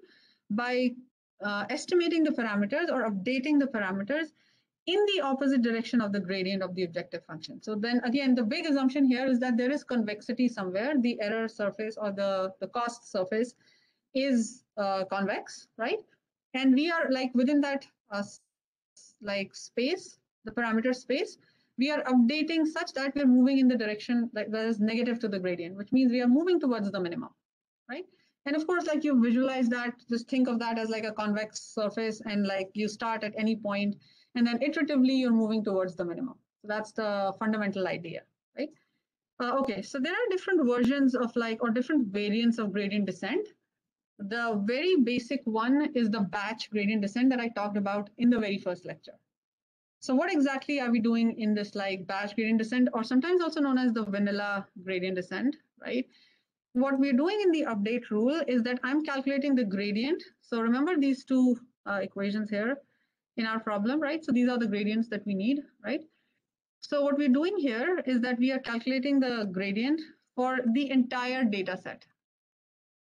by uh, estimating the parameters or updating the parameters in the opposite direction of the gradient of the objective function. So then again, the big assumption here is that there is convexity somewhere, the error surface or the, the cost surface is uh, convex, right? And we are like within that uh, like space, the parameter space, we are updating such that we're moving in the direction that is negative to the gradient, which means we are moving towards the minimum, right? And of course, like you visualize that, just think of that as like a convex surface and like you start at any point and then iteratively you're moving towards the minimum. So that's the fundamental idea, right? Uh, okay, so there are different versions of like, or different variants of gradient descent. The very basic one is the batch gradient descent that I talked about in the very first lecture. So what exactly are we doing in this like batch gradient descent or sometimes also known as the vanilla gradient descent, right? What we're doing in the update rule is that I'm calculating the gradient. So remember these two uh, equations here in our problem, right? So these are the gradients that we need, right? So what we're doing here is that we are calculating the gradient for the entire data set.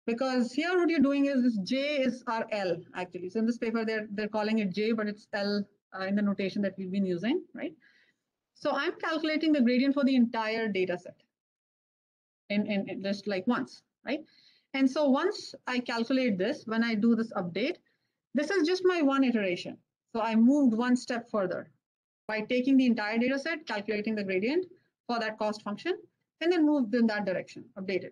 Because here what you're doing is this J is our L actually. So in this paper, they're, they're calling it J, but it's L uh, in the notation that we've been using, right? So I'm calculating the gradient for the entire data set in, in, in just like once, right? And so once I calculate this, when I do this update, this is just my one iteration. So I moved one step further by taking the entire data set, calculating the gradient for that cost function, and then moved in that direction, updated.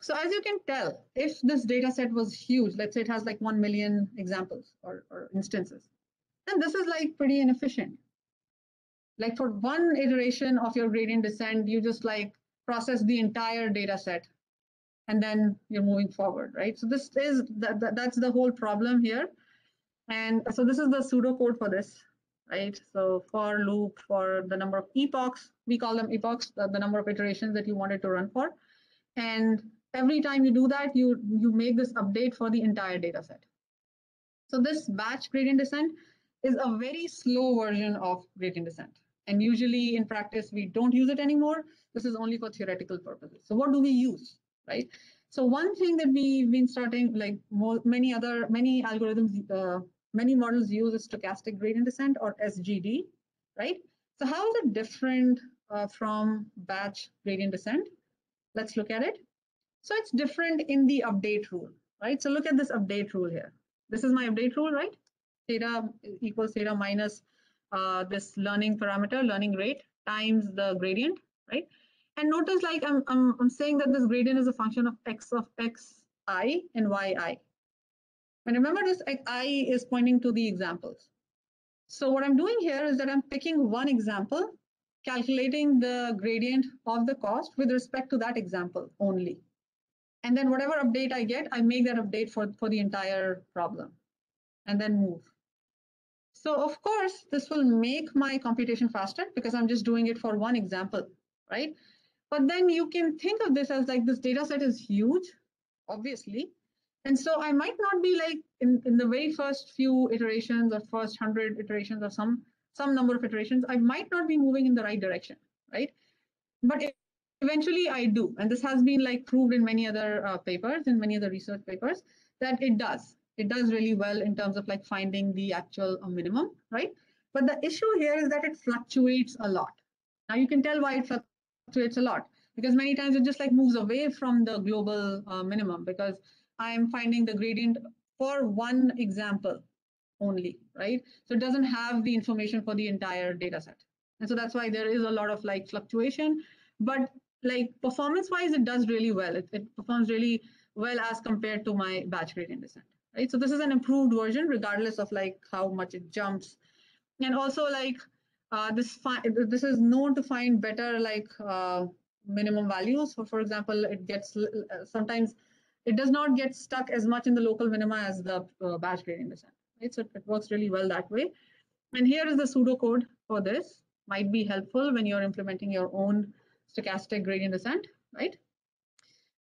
So as you can tell, if this data set was huge, let's say it has like 1 million examples or, or instances, then this is like pretty inefficient. Like for one iteration of your gradient descent, you just like process the entire data set and then you're moving forward, right? So this is, that, that that's the whole problem here. And so this is the pseudocode for this, right? So for loop, for the number of epochs, we call them epochs, the, the number of iterations that you wanted to run for. And every time you do that, you, you make this update for the entire data set. So this batch gradient descent is a very slow version of gradient descent. And usually in practice, we don't use it anymore. This is only for theoretical purposes. So what do we use, right? So one thing that we've been starting, like many other, many algorithms uh, many models use a stochastic gradient descent or SGD, right? So how is it different uh, from batch gradient descent? Let's look at it. So it's different in the update rule, right? So look at this update rule here. This is my update rule, right? Theta equals theta minus uh, this learning parameter, learning rate times the gradient, right? And notice like I'm, I'm, I'm saying that this gradient is a function of x of xi and yi. And remember this i is pointing to the examples. So what I'm doing here is that I'm picking one example, calculating the gradient of the cost with respect to that example only. And then whatever update I get, I make that update for, for the entire problem and then move. So of course, this will make my computation faster because I'm just doing it for one example, right? But then you can think of this as like this data set is huge, obviously. And so I might not be like in, in the very first few iterations or first 100 iterations or some, some number of iterations, I might not be moving in the right direction, right? But eventually I do. And this has been like proved in many other uh, papers, in many other research papers, that it does it does really well in terms of like finding the actual uh, minimum, right? But the issue here is that it fluctuates a lot. Now you can tell why it fluctuates a lot because many times it just like moves away from the global uh, minimum because I'm finding the gradient for one example only, right? So it doesn't have the information for the entire data set. And so that's why there is a lot of like fluctuation, but like performance wise, it does really well. It, it performs really well as compared to my batch gradient descent right? So this is an improved version, regardless of like how much it jumps. And also like uh, this this is known to find better like uh, minimum values. So for example, it gets sometimes it does not get stuck as much in the local minima as the uh, batch gradient descent. Right? So it works really well that way. And here is the pseudocode for this. Might be helpful when you're implementing your own stochastic gradient descent, right?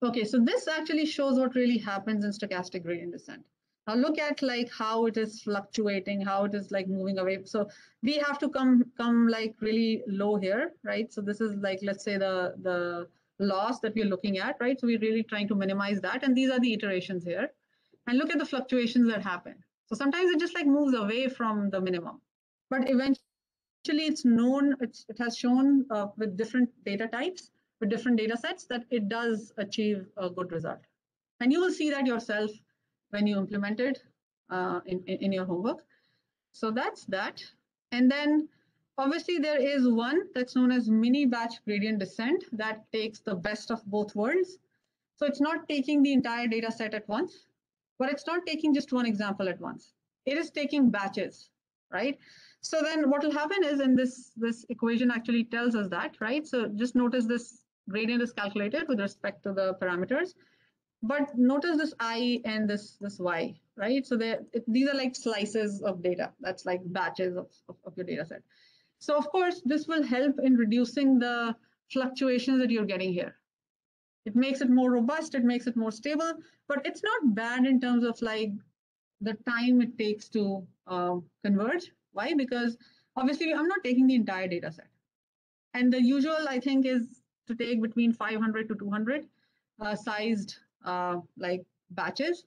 Okay, so this actually shows what really happens in stochastic gradient descent. Now look at like how it is fluctuating, how it is like moving away. So we have to come come like really low here, right? So this is like, let's say the, the loss that we're looking at, right? So we're really trying to minimize that. And these are the iterations here. And look at the fluctuations that happen. So sometimes it just like moves away from the minimum, but eventually it's known, it's, it has shown uh, with different data types, with different data sets that it does achieve a good result. And you will see that yourself when you implement it uh, in, in your homework. So that's that. And then obviously there is one that's known as mini batch gradient descent that takes the best of both worlds. So it's not taking the entire data set at once, but it's not taking just one example at once. It is taking batches, right? So then what will happen is, and this, this equation actually tells us that, right? So just notice this gradient is calculated with respect to the parameters. But notice this i and this this y, right? So they these are like slices of data. That's like batches of, of, of your data set. So of course, this will help in reducing the fluctuations that you're getting here. It makes it more robust, it makes it more stable, but it's not bad in terms of like the time it takes to uh, converge. Why? Because obviously I'm not taking the entire data set. And the usual, I think, is to take between 500 to 200 uh, sized uh, like batches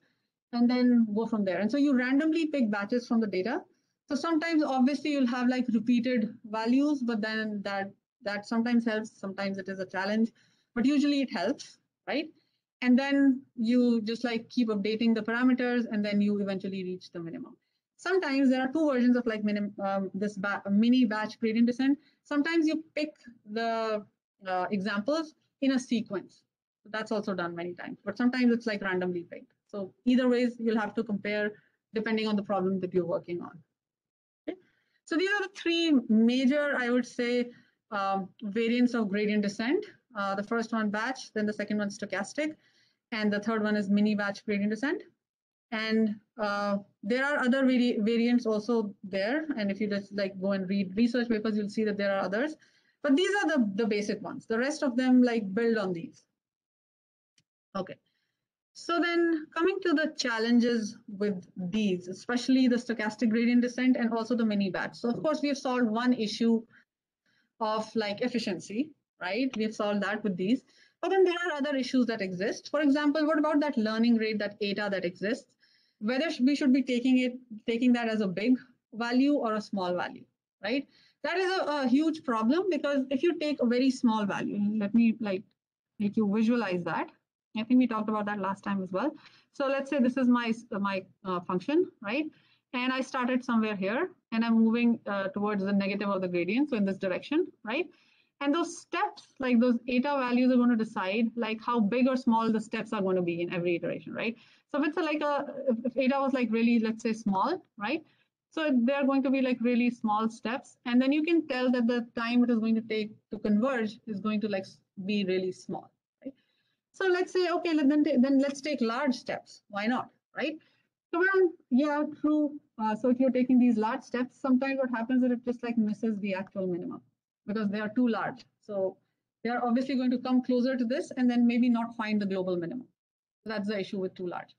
and then go from there. And so you randomly pick batches from the data. So sometimes obviously you'll have like repeated values, but then that that sometimes helps, sometimes it is a challenge, but usually it helps, right? And then you just like keep updating the parameters and then you eventually reach the minimum. Sometimes there are two versions of like minim, um, this ba mini batch gradient descent. Sometimes you pick the uh, examples in a sequence. That's also done many times, but sometimes it's like randomly picked. So either ways, you'll have to compare depending on the problem that you're working on. So these are the three major, I would say, um, variants of gradient descent. Uh, the first one batch, then the second one stochastic, and the third one is mini batch gradient descent. And uh, there are other vari variants also there. And if you just like go and read research papers, you'll see that there are others. But these are the, the basic ones. The rest of them like build on these. Okay. So then coming to the challenges with these, especially the stochastic gradient descent and also the mini batch. So of course we have solved one issue of like efficiency, right? We have solved that with these. But then there are other issues that exist. For example, what about that learning rate, that eta that exists? Whether we should be taking it, taking that as a big value or a small value, right? That is a, a huge problem because if you take a very small value, let me like make you visualize that. I think we talked about that last time as well. So let's say this is my, my uh, function, right? and I started somewhere here and I'm moving uh, towards the negative of the gradient, so in this direction, right? And those steps, like those eta values are going to decide like how big or small the steps are going to be in every iteration, right? So if it's like a, if eta was like really, let's say small, right? So they're going to be like really small steps. And then you can tell that the time it is going to take to converge is going to like be really small? So let's say, okay, let then, then let's take large steps. Why not, right? So well, yeah, true. Uh, so if you're taking these large steps, sometimes what happens is it just like misses the actual minimum because they are too large. So they are obviously going to come closer to this and then maybe not find the global minimum. That's the issue with too large.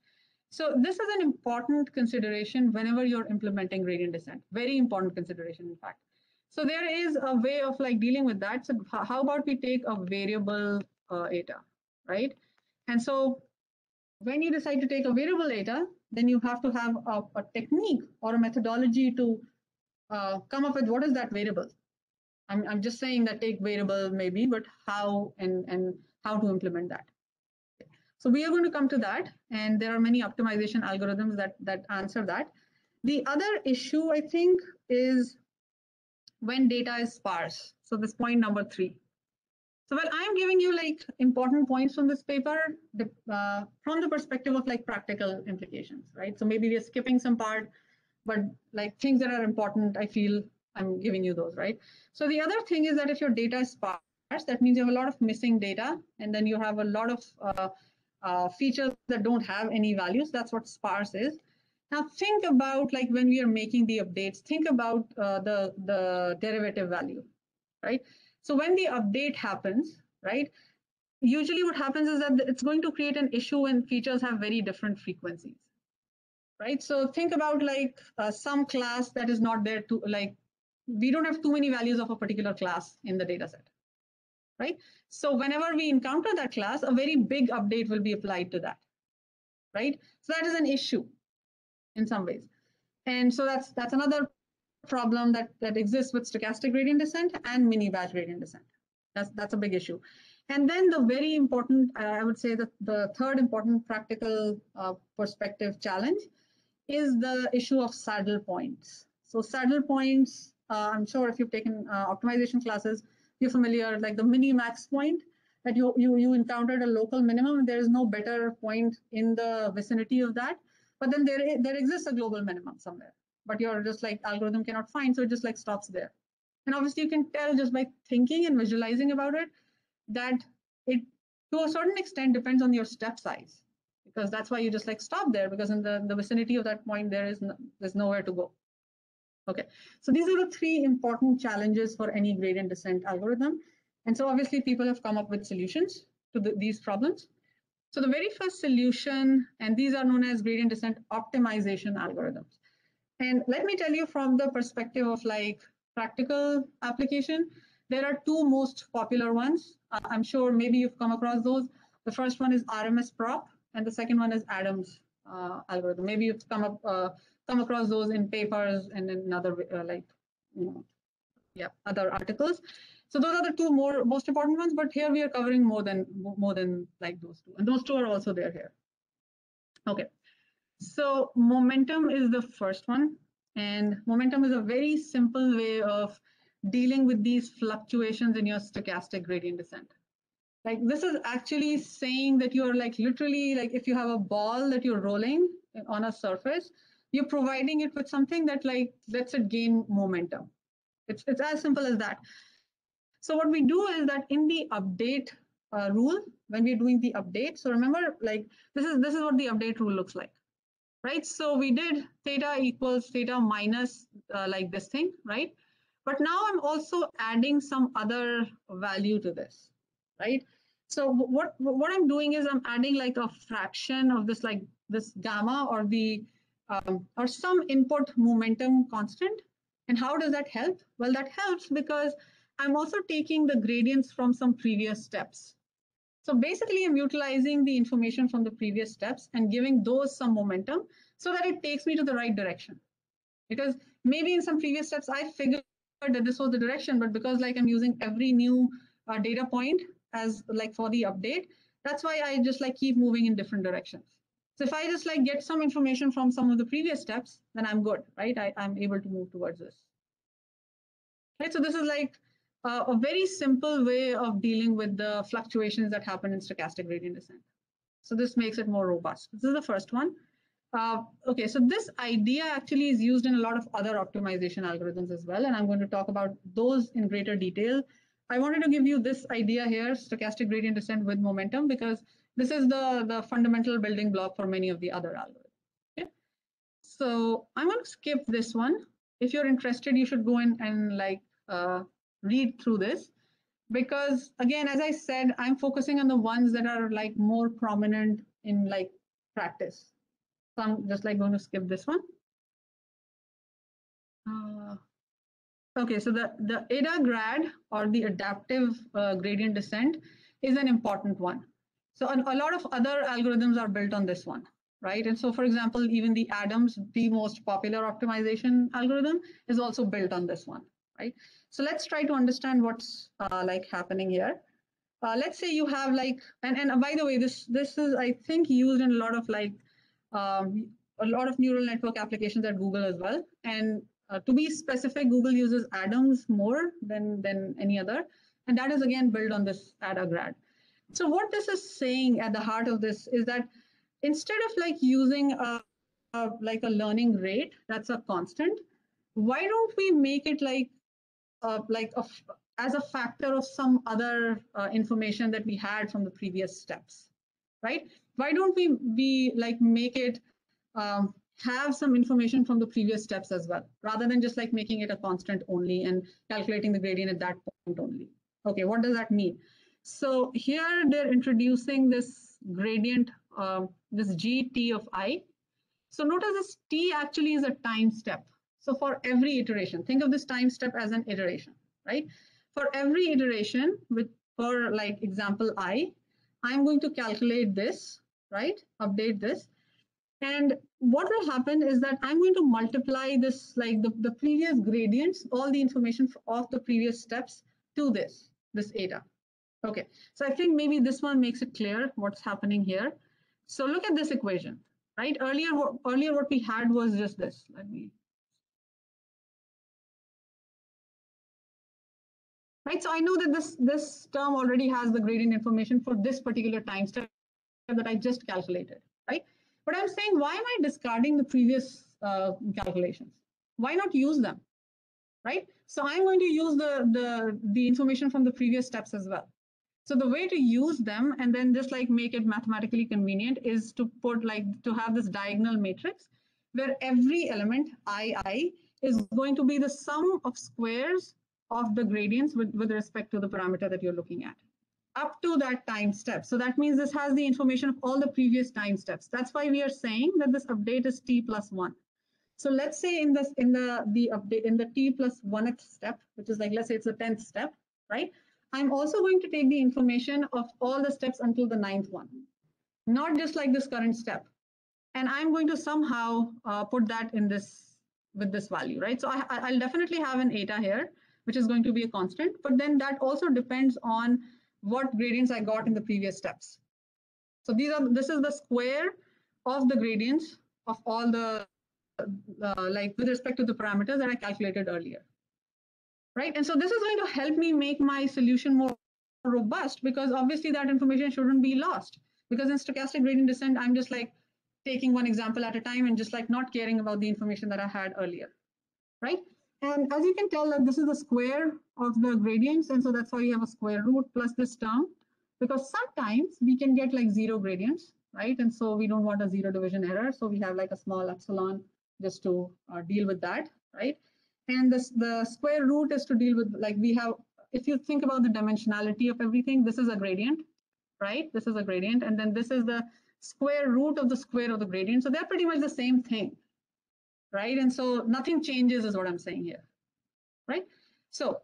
So this is an important consideration whenever you're implementing gradient descent. Very important consideration, in fact. So there is a way of like dealing with that. So how about we take a variable uh, eta, right? And so when you decide to take a variable data, then you have to have a, a technique or a methodology to uh, come up with what is that variable. I'm, I'm just saying that take variable maybe, but how and, and how to implement that. So we are going to come to that, and there are many optimization algorithms that, that answer that. The other issue, I think, is when data is sparse. So this point number three. So well, I'm giving you like important points from this paper the, uh, from the perspective of like practical implications, right? So maybe we're skipping some part, but like things that are important, I feel I'm giving you those, right? So the other thing is that if your data is sparse, that means you have a lot of missing data, and then you have a lot of uh, uh, features that don't have any values. That's what sparse is. Now think about like when we are making the updates, think about uh, the, the derivative value, right? So when the update happens, right, usually what happens is that it's going to create an issue when features have very different frequencies, right? So think about like uh, some class that is not there to like, we don't have too many values of a particular class in the data set, right? So whenever we encounter that class, a very big update will be applied to that, right? So that is an issue in some ways. And so that's that's another problem that, that exists with stochastic gradient descent and mini batch gradient descent. That's, that's a big issue. And then the very important, I would say that the third important practical uh, perspective challenge is the issue of saddle points. So saddle points, uh, I'm sure if you've taken uh, optimization classes, you're familiar, like the mini max point that you, you, you encountered a local minimum, there is no better point in the vicinity of that. But then there, there exists a global minimum somewhere but your just like algorithm cannot find, so it just like stops there. And obviously you can tell just by thinking and visualizing about it that it to a certain extent depends on your step size because that's why you just like stop there because in the, the vicinity of that point there is no, there's nowhere to go. Okay, so these are the three important challenges for any gradient descent algorithm. And so obviously people have come up with solutions to the, these problems. So the very first solution, and these are known as gradient descent optimization algorithms. And let me tell you from the perspective of like practical application, there are two most popular ones. Uh, I'm sure maybe you've come across those. The first one is RMSProp, and the second one is Adams uh, algorithm. Maybe you've come up uh, come across those in papers and in other uh, like you know, yeah, other articles. So those are the two more most important ones. But here we are covering more than more than like those two, and those two are also there here. Okay. So momentum is the first one. And momentum is a very simple way of dealing with these fluctuations in your stochastic gradient descent. Like this is actually saying that you're like literally like if you have a ball that you're rolling on a surface, you're providing it with something that like lets it gain momentum. It's, it's as simple as that. So what we do is that in the update uh, rule, when we're doing the update, so remember like this is this is what the update rule looks like right? So we did theta equals theta minus uh, like this thing, right? But now I'm also adding some other value to this, right? So what, what I'm doing is I'm adding like a fraction of this like this gamma or the um, or some input momentum constant. And how does that help? Well, that helps because I'm also taking the gradients from some previous steps. So basically, I'm utilizing the information from the previous steps and giving those some momentum so that it takes me to the right direction. Because maybe in some previous steps, I figured that this was the direction, but because like I'm using every new uh, data point as like for the update, that's why I just like keep moving in different directions. So if I just like get some information from some of the previous steps, then I'm good, right? I, I'm able to move towards this. Right, so this is like uh, a very simple way of dealing with the fluctuations that happen in stochastic gradient descent. So this makes it more robust. This is the first one. Uh, okay, so this idea actually is used in a lot of other optimization algorithms as well, and I'm going to talk about those in greater detail. I wanted to give you this idea here, stochastic gradient descent with momentum, because this is the, the fundamental building block for many of the other algorithms. Okay? So I'm going to skip this one. If you're interested, you should go in and like uh, read through this because again, as I said, I'm focusing on the ones that are like more prominent in like practice. So I'm just like going to skip this one. Uh, okay, so the, the AdaGrad or the adaptive uh, gradient descent is an important one. So a, a lot of other algorithms are built on this one, right? And so for example, even the Adams, the most popular optimization algorithm is also built on this one, right? So let's try to understand what's uh, like happening here. Uh, let's say you have like, and, and by the way, this this is, I think, used in a lot of like, um, a lot of neural network applications at Google as well. And uh, to be specific, Google uses Adams more than, than any other. And that is again built on this AdaGrad. So what this is saying at the heart of this is that instead of like using a, a like a learning rate that's a constant, why don't we make it like uh, like a, as a factor of some other uh, information that we had from the previous steps, right? Why don't we we like make it um, have some information from the previous steps as well, rather than just like making it a constant only and calculating the gradient at that point only. Okay, what does that mean? So here they're introducing this gradient, uh, this gt of i. So notice this t actually is a time step. So for every iteration, think of this time step as an iteration, right? For every iteration with for like example i, I'm going to calculate this, right? Update this. And what will happen is that I'm going to multiply this, like the, the previous gradients, all the information of the previous steps to this, this eta. Okay, so I think maybe this one makes it clear what's happening here. So look at this equation, right? Earlier, earlier what we had was just this. Let me right? So I know that this, this term already has the gradient information for this particular time step that I just calculated, right? But I'm saying, why am I discarding the previous uh, calculations? Why not use them, right? So I'm going to use the, the, the information from the previous steps as well. So the way to use them and then just like make it mathematically convenient is to put like to have this diagonal matrix where every element ii is going to be the sum of squares of the gradients with, with respect to the parameter that you're looking at up to that time step. So that means this has the information of all the previous time steps. That's why we are saying that this update is t plus one. So let's say in this in the the update in the t plus one step, which is like let's say it's the tenth step, right? I'm also going to take the information of all the steps until the ninth one, not just like this current step. And I'm going to somehow uh, put that in this with this value, right? So I, will definitely have an eta here, which is going to be a constant, but then that also depends on what gradients I got in the previous steps. So these are this is the square of the gradients of all the uh, like with respect to the parameters that I calculated earlier right? And so this is going to help me make my solution more robust because obviously that information shouldn't be lost. Because in stochastic gradient descent, I'm just like taking one example at a time and just like not caring about the information that I had earlier, right? And as you can tell, that this is the square of the gradients. And so that's why we have a square root plus this term, because sometimes we can get like zero gradients, right? And so we don't want a zero division error. So we have like a small epsilon just to uh, deal with that, right? And this, the square root is to deal with, like we have, if you think about the dimensionality of everything, this is a gradient, right? This is a gradient. And then this is the square root of the square of the gradient. So they're pretty much the same thing, right? And so nothing changes is what I'm saying here, right? So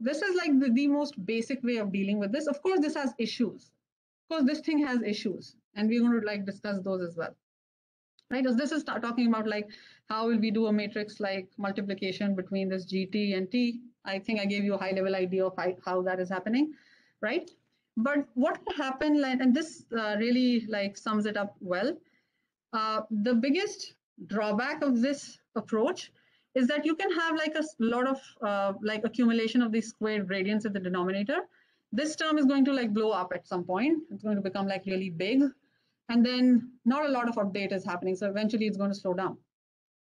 this is like the, the most basic way of dealing with this. Of course, this has issues. Of course, this thing has issues, and we're going to like discuss those as well right? Because this is talking about like how will we do a matrix like multiplication between this GT and T. I think I gave you a high level idea of how that is happening, right? But what will happen, and this uh, really like sums it up well, Uh, the biggest drawback of this approach is that you can have like a lot of uh, like accumulation of these squared gradients at the denominator. This term is going to like blow up at some point. It's going to become like really big. And then not a lot of update is happening. So eventually it's going to slow down.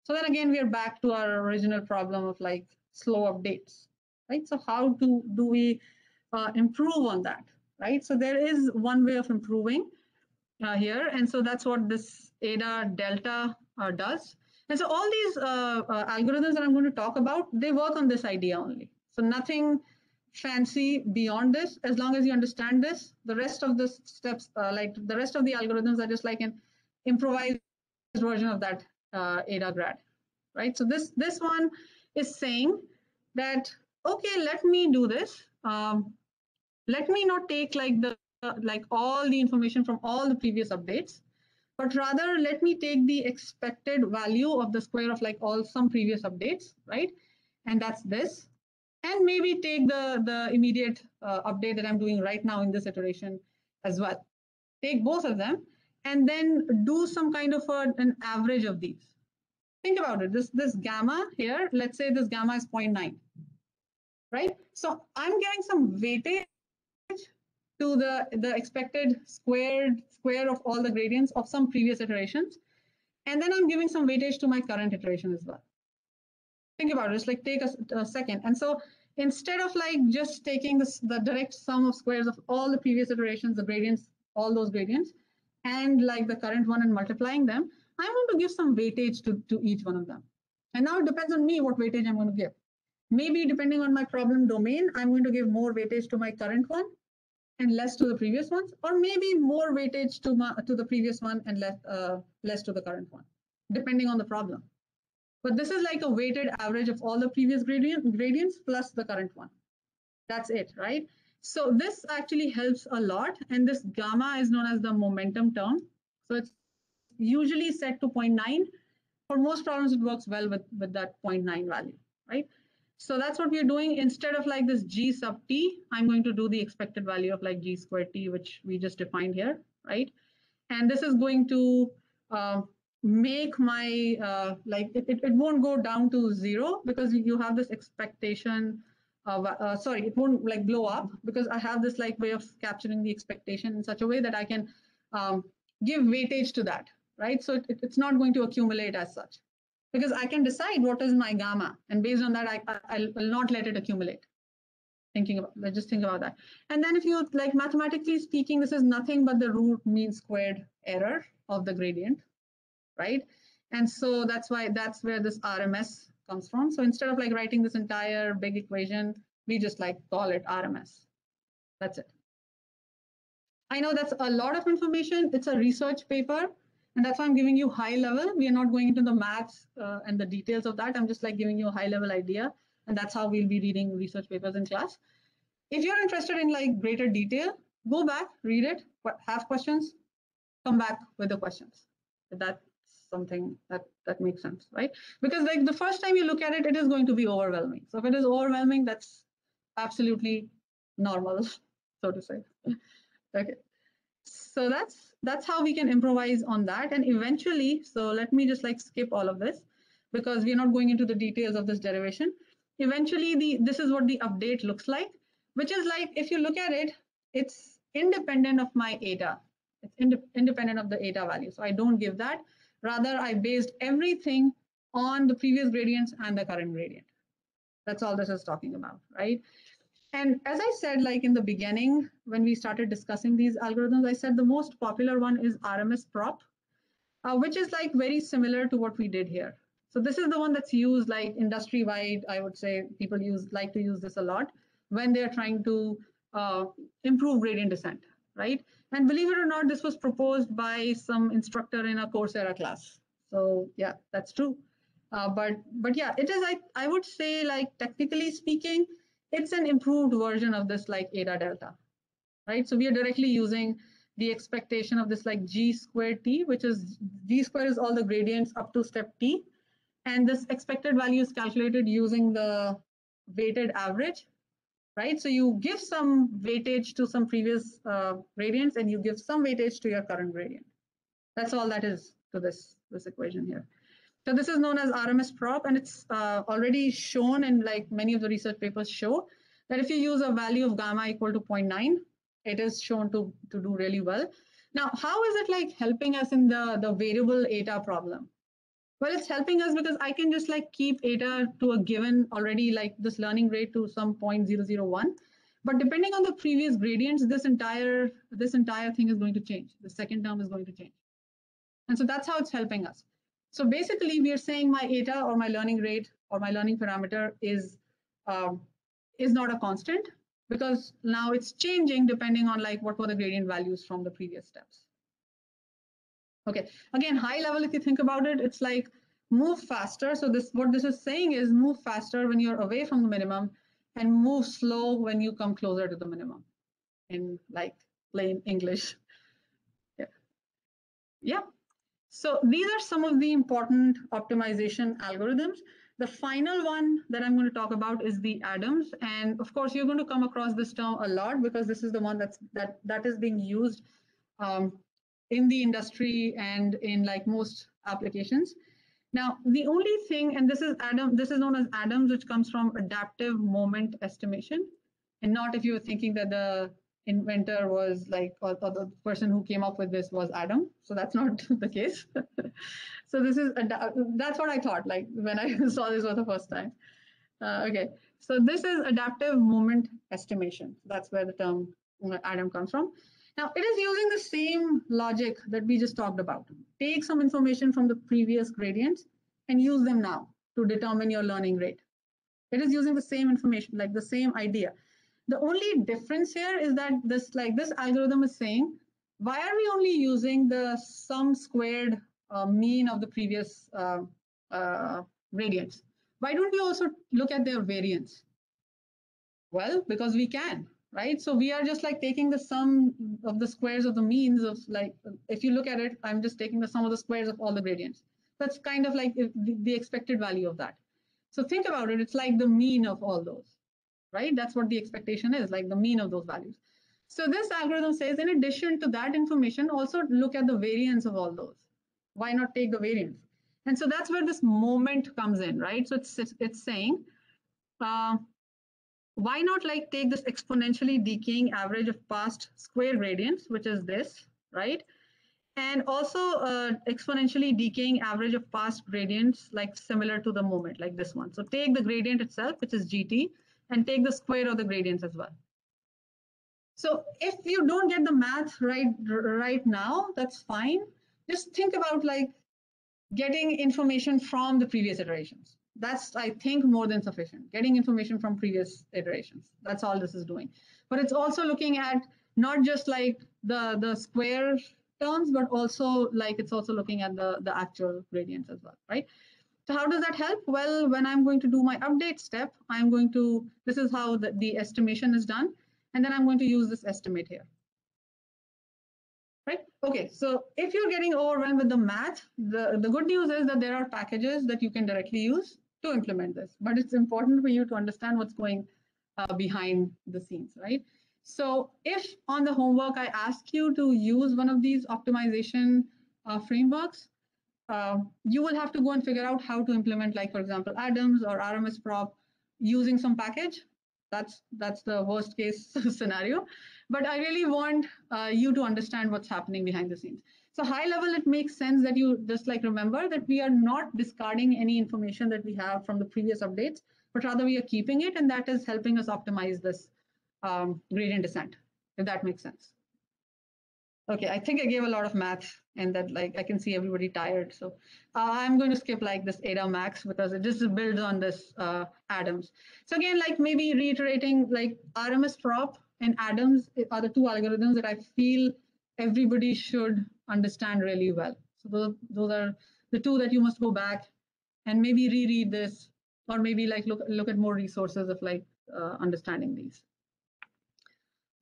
So then again, we are back to our original problem of like slow updates, right? So how do, do we uh, improve on that, right? So there is one way of improving uh, here. And so that's what this AdaDelta does. And so all these uh, uh, algorithms that I'm going to talk about, they work on this idea only. So nothing fancy beyond this. As long as you understand this, the rest of the steps, uh, like the rest of the algorithms are just like an improvised version of that uh, AdaGrad, right? So this, this one is saying that, okay, let me do this. Um, let me not take like the like all the information from all the previous updates but rather let me take the expected value of the square of like all some previous updates, right? And that's this. And maybe take the, the immediate uh, update that I'm doing right now in this iteration as well. Take both of them and then do some kind of a, an average of these. Think about it, this, this gamma here, let's say this gamma is 0.9, right? So I'm giving some weightage to the, the expected squared square of all the gradients of some previous iterations. And then I'm giving some weightage to my current iteration as well. Think about it, just like take a, a second. And so instead of like just taking this, the direct sum of squares of all the previous iterations, the gradients, all those gradients, and like the current one and multiplying them, I'm going to give some weightage to, to each one of them. And now it depends on me what weightage I'm going to give. Maybe depending on my problem domain, I'm going to give more weightage to my current one and less to the previous ones, or maybe more weightage to, to the previous one and less, uh, less to the current one, depending on the problem. But this is like a weighted average of all the previous gradient, gradients plus the current one. That's it, right? So this actually helps a lot. And this gamma is known as the momentum term. So it's usually set to 0.9. For most problems, it works well with, with that 0.9 value, right? So that's what we're doing. Instead of like this g sub t, I'm going to do the expected value of like g squared t, which we just defined here, right? And this is going to uh, make my, uh, like, it, it, won't go down to zero because you have this expectation of, uh, sorry, it won't like blow up because I have this like way of capturing the expectation in such a way that I can um, give weightage to that, right? So it, it's not going to accumulate as such because I can decide what is my gamma. And based on that, I, I, will not let it accumulate. Thinking about, just think about that. And then if you like mathematically speaking, this is nothing but the root mean squared error of the gradient, right? And so that's why that's where this RMS comes from. So instead of like writing this entire big equation, we just like call it RMS. That's it. I know that's a lot of information. It's a research paper. And that's why I'm giving you high level. We are not going into the maths uh, and the details of that. I'm just like giving you a high level idea. And that's how we'll be reading research papers in class. If you're interested in like greater detail, go back, read it, have questions, come back with the questions. That's something that, that makes sense, right? Because like the first time you look at it, it is going to be overwhelming. So if it is overwhelming, that's absolutely normal, *laughs* so to say. *laughs* okay. So that's that's how we can improvise on that. And eventually, so let me just like skip all of this because we're not going into the details of this derivation. Eventually, the this is what the update looks like, which is like, if you look at it, it's independent of my eta. It's ind independent of the eta value. So I don't give that. Rather, I based everything on the previous gradients and the current gradient. That's all this is talking about, right? And as I said, like in the beginning, when we started discussing these algorithms, I said the most popular one is RMSProp, uh, which is like very similar to what we did here. So this is the one that's used like industry wide. I would say people use like to use this a lot when they're trying to uh, improve gradient descent, right? And believe it or not, this was proposed by some instructor in a Coursera class. So yeah, that's true. Uh, but but yeah, it is. I I would say like technically speaking, it's an improved version of this like AdaDelta, right? So we are directly using the expectation of this like g squared t, which is g squared is all the gradients up to step t. And this expected value is calculated using the weighted average, right? So you give some weightage to some previous uh, gradients and you give some weightage to your current gradient. That's all that is. to this, this equation here. So this is known as RMSProp, and it's uh, already shown in like many of the research papers show that if you use a value of gamma equal to 0.9, it is shown to, to do really well. Now, how is it like helping us in the, the variable eta problem? Well, it's helping us because I can just like keep eta to a given already like this learning rate to some 0.001. But depending on the previous gradients, this entire this entire thing is going to change. The second term is going to change. And so that's how it's helping us. So basically, we are saying my eta or my learning rate or my learning parameter is um, is not a constant because now it's changing depending on like what were the gradient values from the previous steps. Okay, again, high level, if you think about it, it's like move faster. So this what this is saying is move faster when you're away from the minimum and move slow when you come closer to the minimum in like plain English. Yeah. Yeah. So these are some of the important optimization algorithms. The final one that I'm going to talk about is the Adams. And of course, you're going to come across this term a lot because this is the one that's that that is being used um, in the industry and in like most applications. Now, the only thing, and this is Adam, this is known as Adams, which comes from adaptive moment estimation, and not if you were thinking that the inventor was like, or, or, the person who came up with this was Adam. So that's not *laughs* the case. *laughs* so this is, that's what I thought, like when I *laughs* saw this for the first time. Uh, okay, so this is adaptive moment estimation. That's where the term Adam comes from. Now, it is using the same logic that we just talked about. Take some information from the previous gradients and use them now to determine your learning rate. It is using the same information, like the same idea. The only difference here is that this, like this algorithm is saying, why are we only using the sum squared uh, mean of the previous uh, uh, gradients? Why don't we also look at their variance? Well, because we can right? So we are just like taking the sum of the squares of the means of like, if you look at it, I'm just taking the sum of the squares of all the gradients. That's kind of like the expected value of that. So think about it, it's like the mean of all those, right? That's what the expectation is, like the mean of those values. So this algorithm says, in addition to that information, also look at the variance of all those. Why not take the variance? And so that's where this moment comes in, right? So it's, it's, saying, uh, why not like take this exponentially decaying average of past square gradients, which is this, right? And also uh, exponentially decaying average of past gradients, like similar to the moment, like this one. So take the gradient itself, which is GT, and take the square of the gradients as well. So if you don't get the math right right now, that's fine. Just think about like getting information from the previous iterations. That's i think more than sufficient. Getting information from previous iterations. That's all this is doing. But it's also looking at not just like the the square terms but also like it's also looking at the the actual gradients as well right so how does that help well when i'm going to do my update step i'm going to this is how the, the estimation is done and then i'm going to use this estimate here right? Okay, so if you're getting overwhelmed with the math, the, the good news is that there are packages that you can directly use to implement this. But it's important for you to understand what's going uh, behind the scenes, right? So if on the homework I ask you to use one of these optimization uh, frameworks, uh, you will have to go and figure out how to implement, like for example, Adams or RMSProp using some package. That's that's the worst case *laughs* scenario. But I really want uh, you to understand what's happening behind the scenes. So high level, it makes sense that you just like remember that we are not discarding any information that we have from the previous updates, but rather we are keeping it, and that is helping us optimize this um, gradient descent, if that makes sense. Okay, I think I gave a lot of math and that like I can see everybody tired. So uh, I'm going to skip like this AdaMax because it just builds on this uh, Adams. So again, like maybe reiterating like RMSProp and Adams are the two algorithms that I feel everybody should understand really well. So those, those are the two that you must go back and maybe reread this or maybe like look, look at more resources of like uh, understanding these.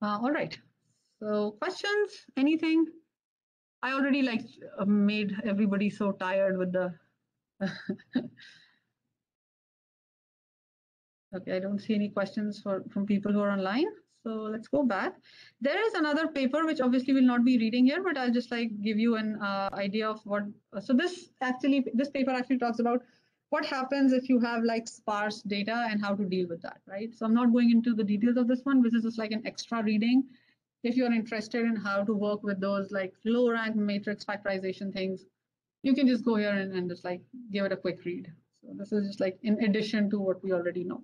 Uh, all right, so questions, anything? I already like uh, made everybody so tired with the *laughs* Okay, I don't see any questions for from people who are online. So let's go back. There is another paper which obviously will not be reading here, but I'll just like give you an uh, idea of what. So this actually, this paper actually talks about what happens if you have like sparse data and how to deal with that, right? So I'm not going into the details of this one. This is just like an extra reading. If you're interested in how to work with those like low rank matrix factorization things, you can just go here and, and just like give it a quick read. So this is just like in addition to what we already know.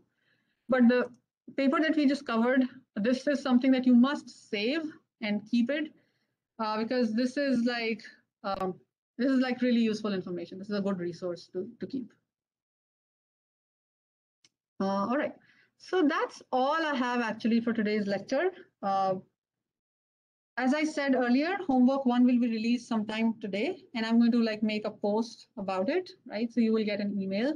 But the paper that we just covered, this is something that you must save and keep it uh, because this is like um, this is like really useful information. This is a good resource to, to keep. Uh, all right, so that's all I have actually for today's lecture. Uh, as I said earlier, homework one will be released sometime today, and I'm going to like make a post about it, right? So you will get an email.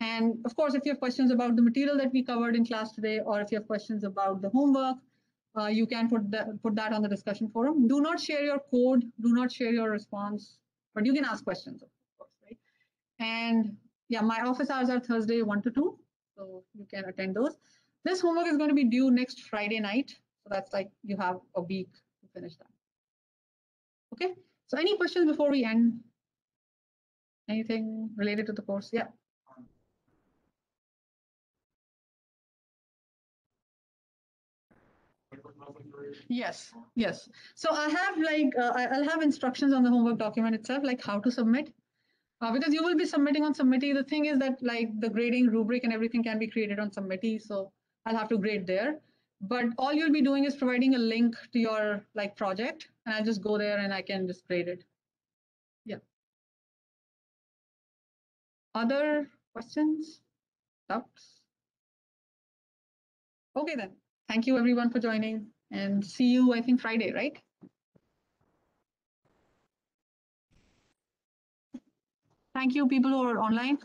And of course, if you have questions about the material that we covered in class today, or if you have questions about the homework, uh, you can put that, put that on the discussion forum. Do not share your code, do not share your response, but you can ask questions, of course, right? And yeah, my office hours are Thursday 1 to 2, so you can attend those. This homework is going to be due next Friday night, so that's like you have a week finish that. Okay, so any questions before we end? Anything related to the course? Yeah. Yes, yes. So I have like, uh, I'll have instructions on the homework document itself, like how to submit. Uh, because you will be submitting on Submitty. The thing is that like the grading rubric and everything can be created on Submitty. So I'll have to grade there. But all you'll be doing is providing a link to your like project and I'll just go there and I can just grade it. Yeah. Other questions? Doubts? Okay then. Thank you everyone for joining and see you, I think Friday, right? Thank you, people who are online.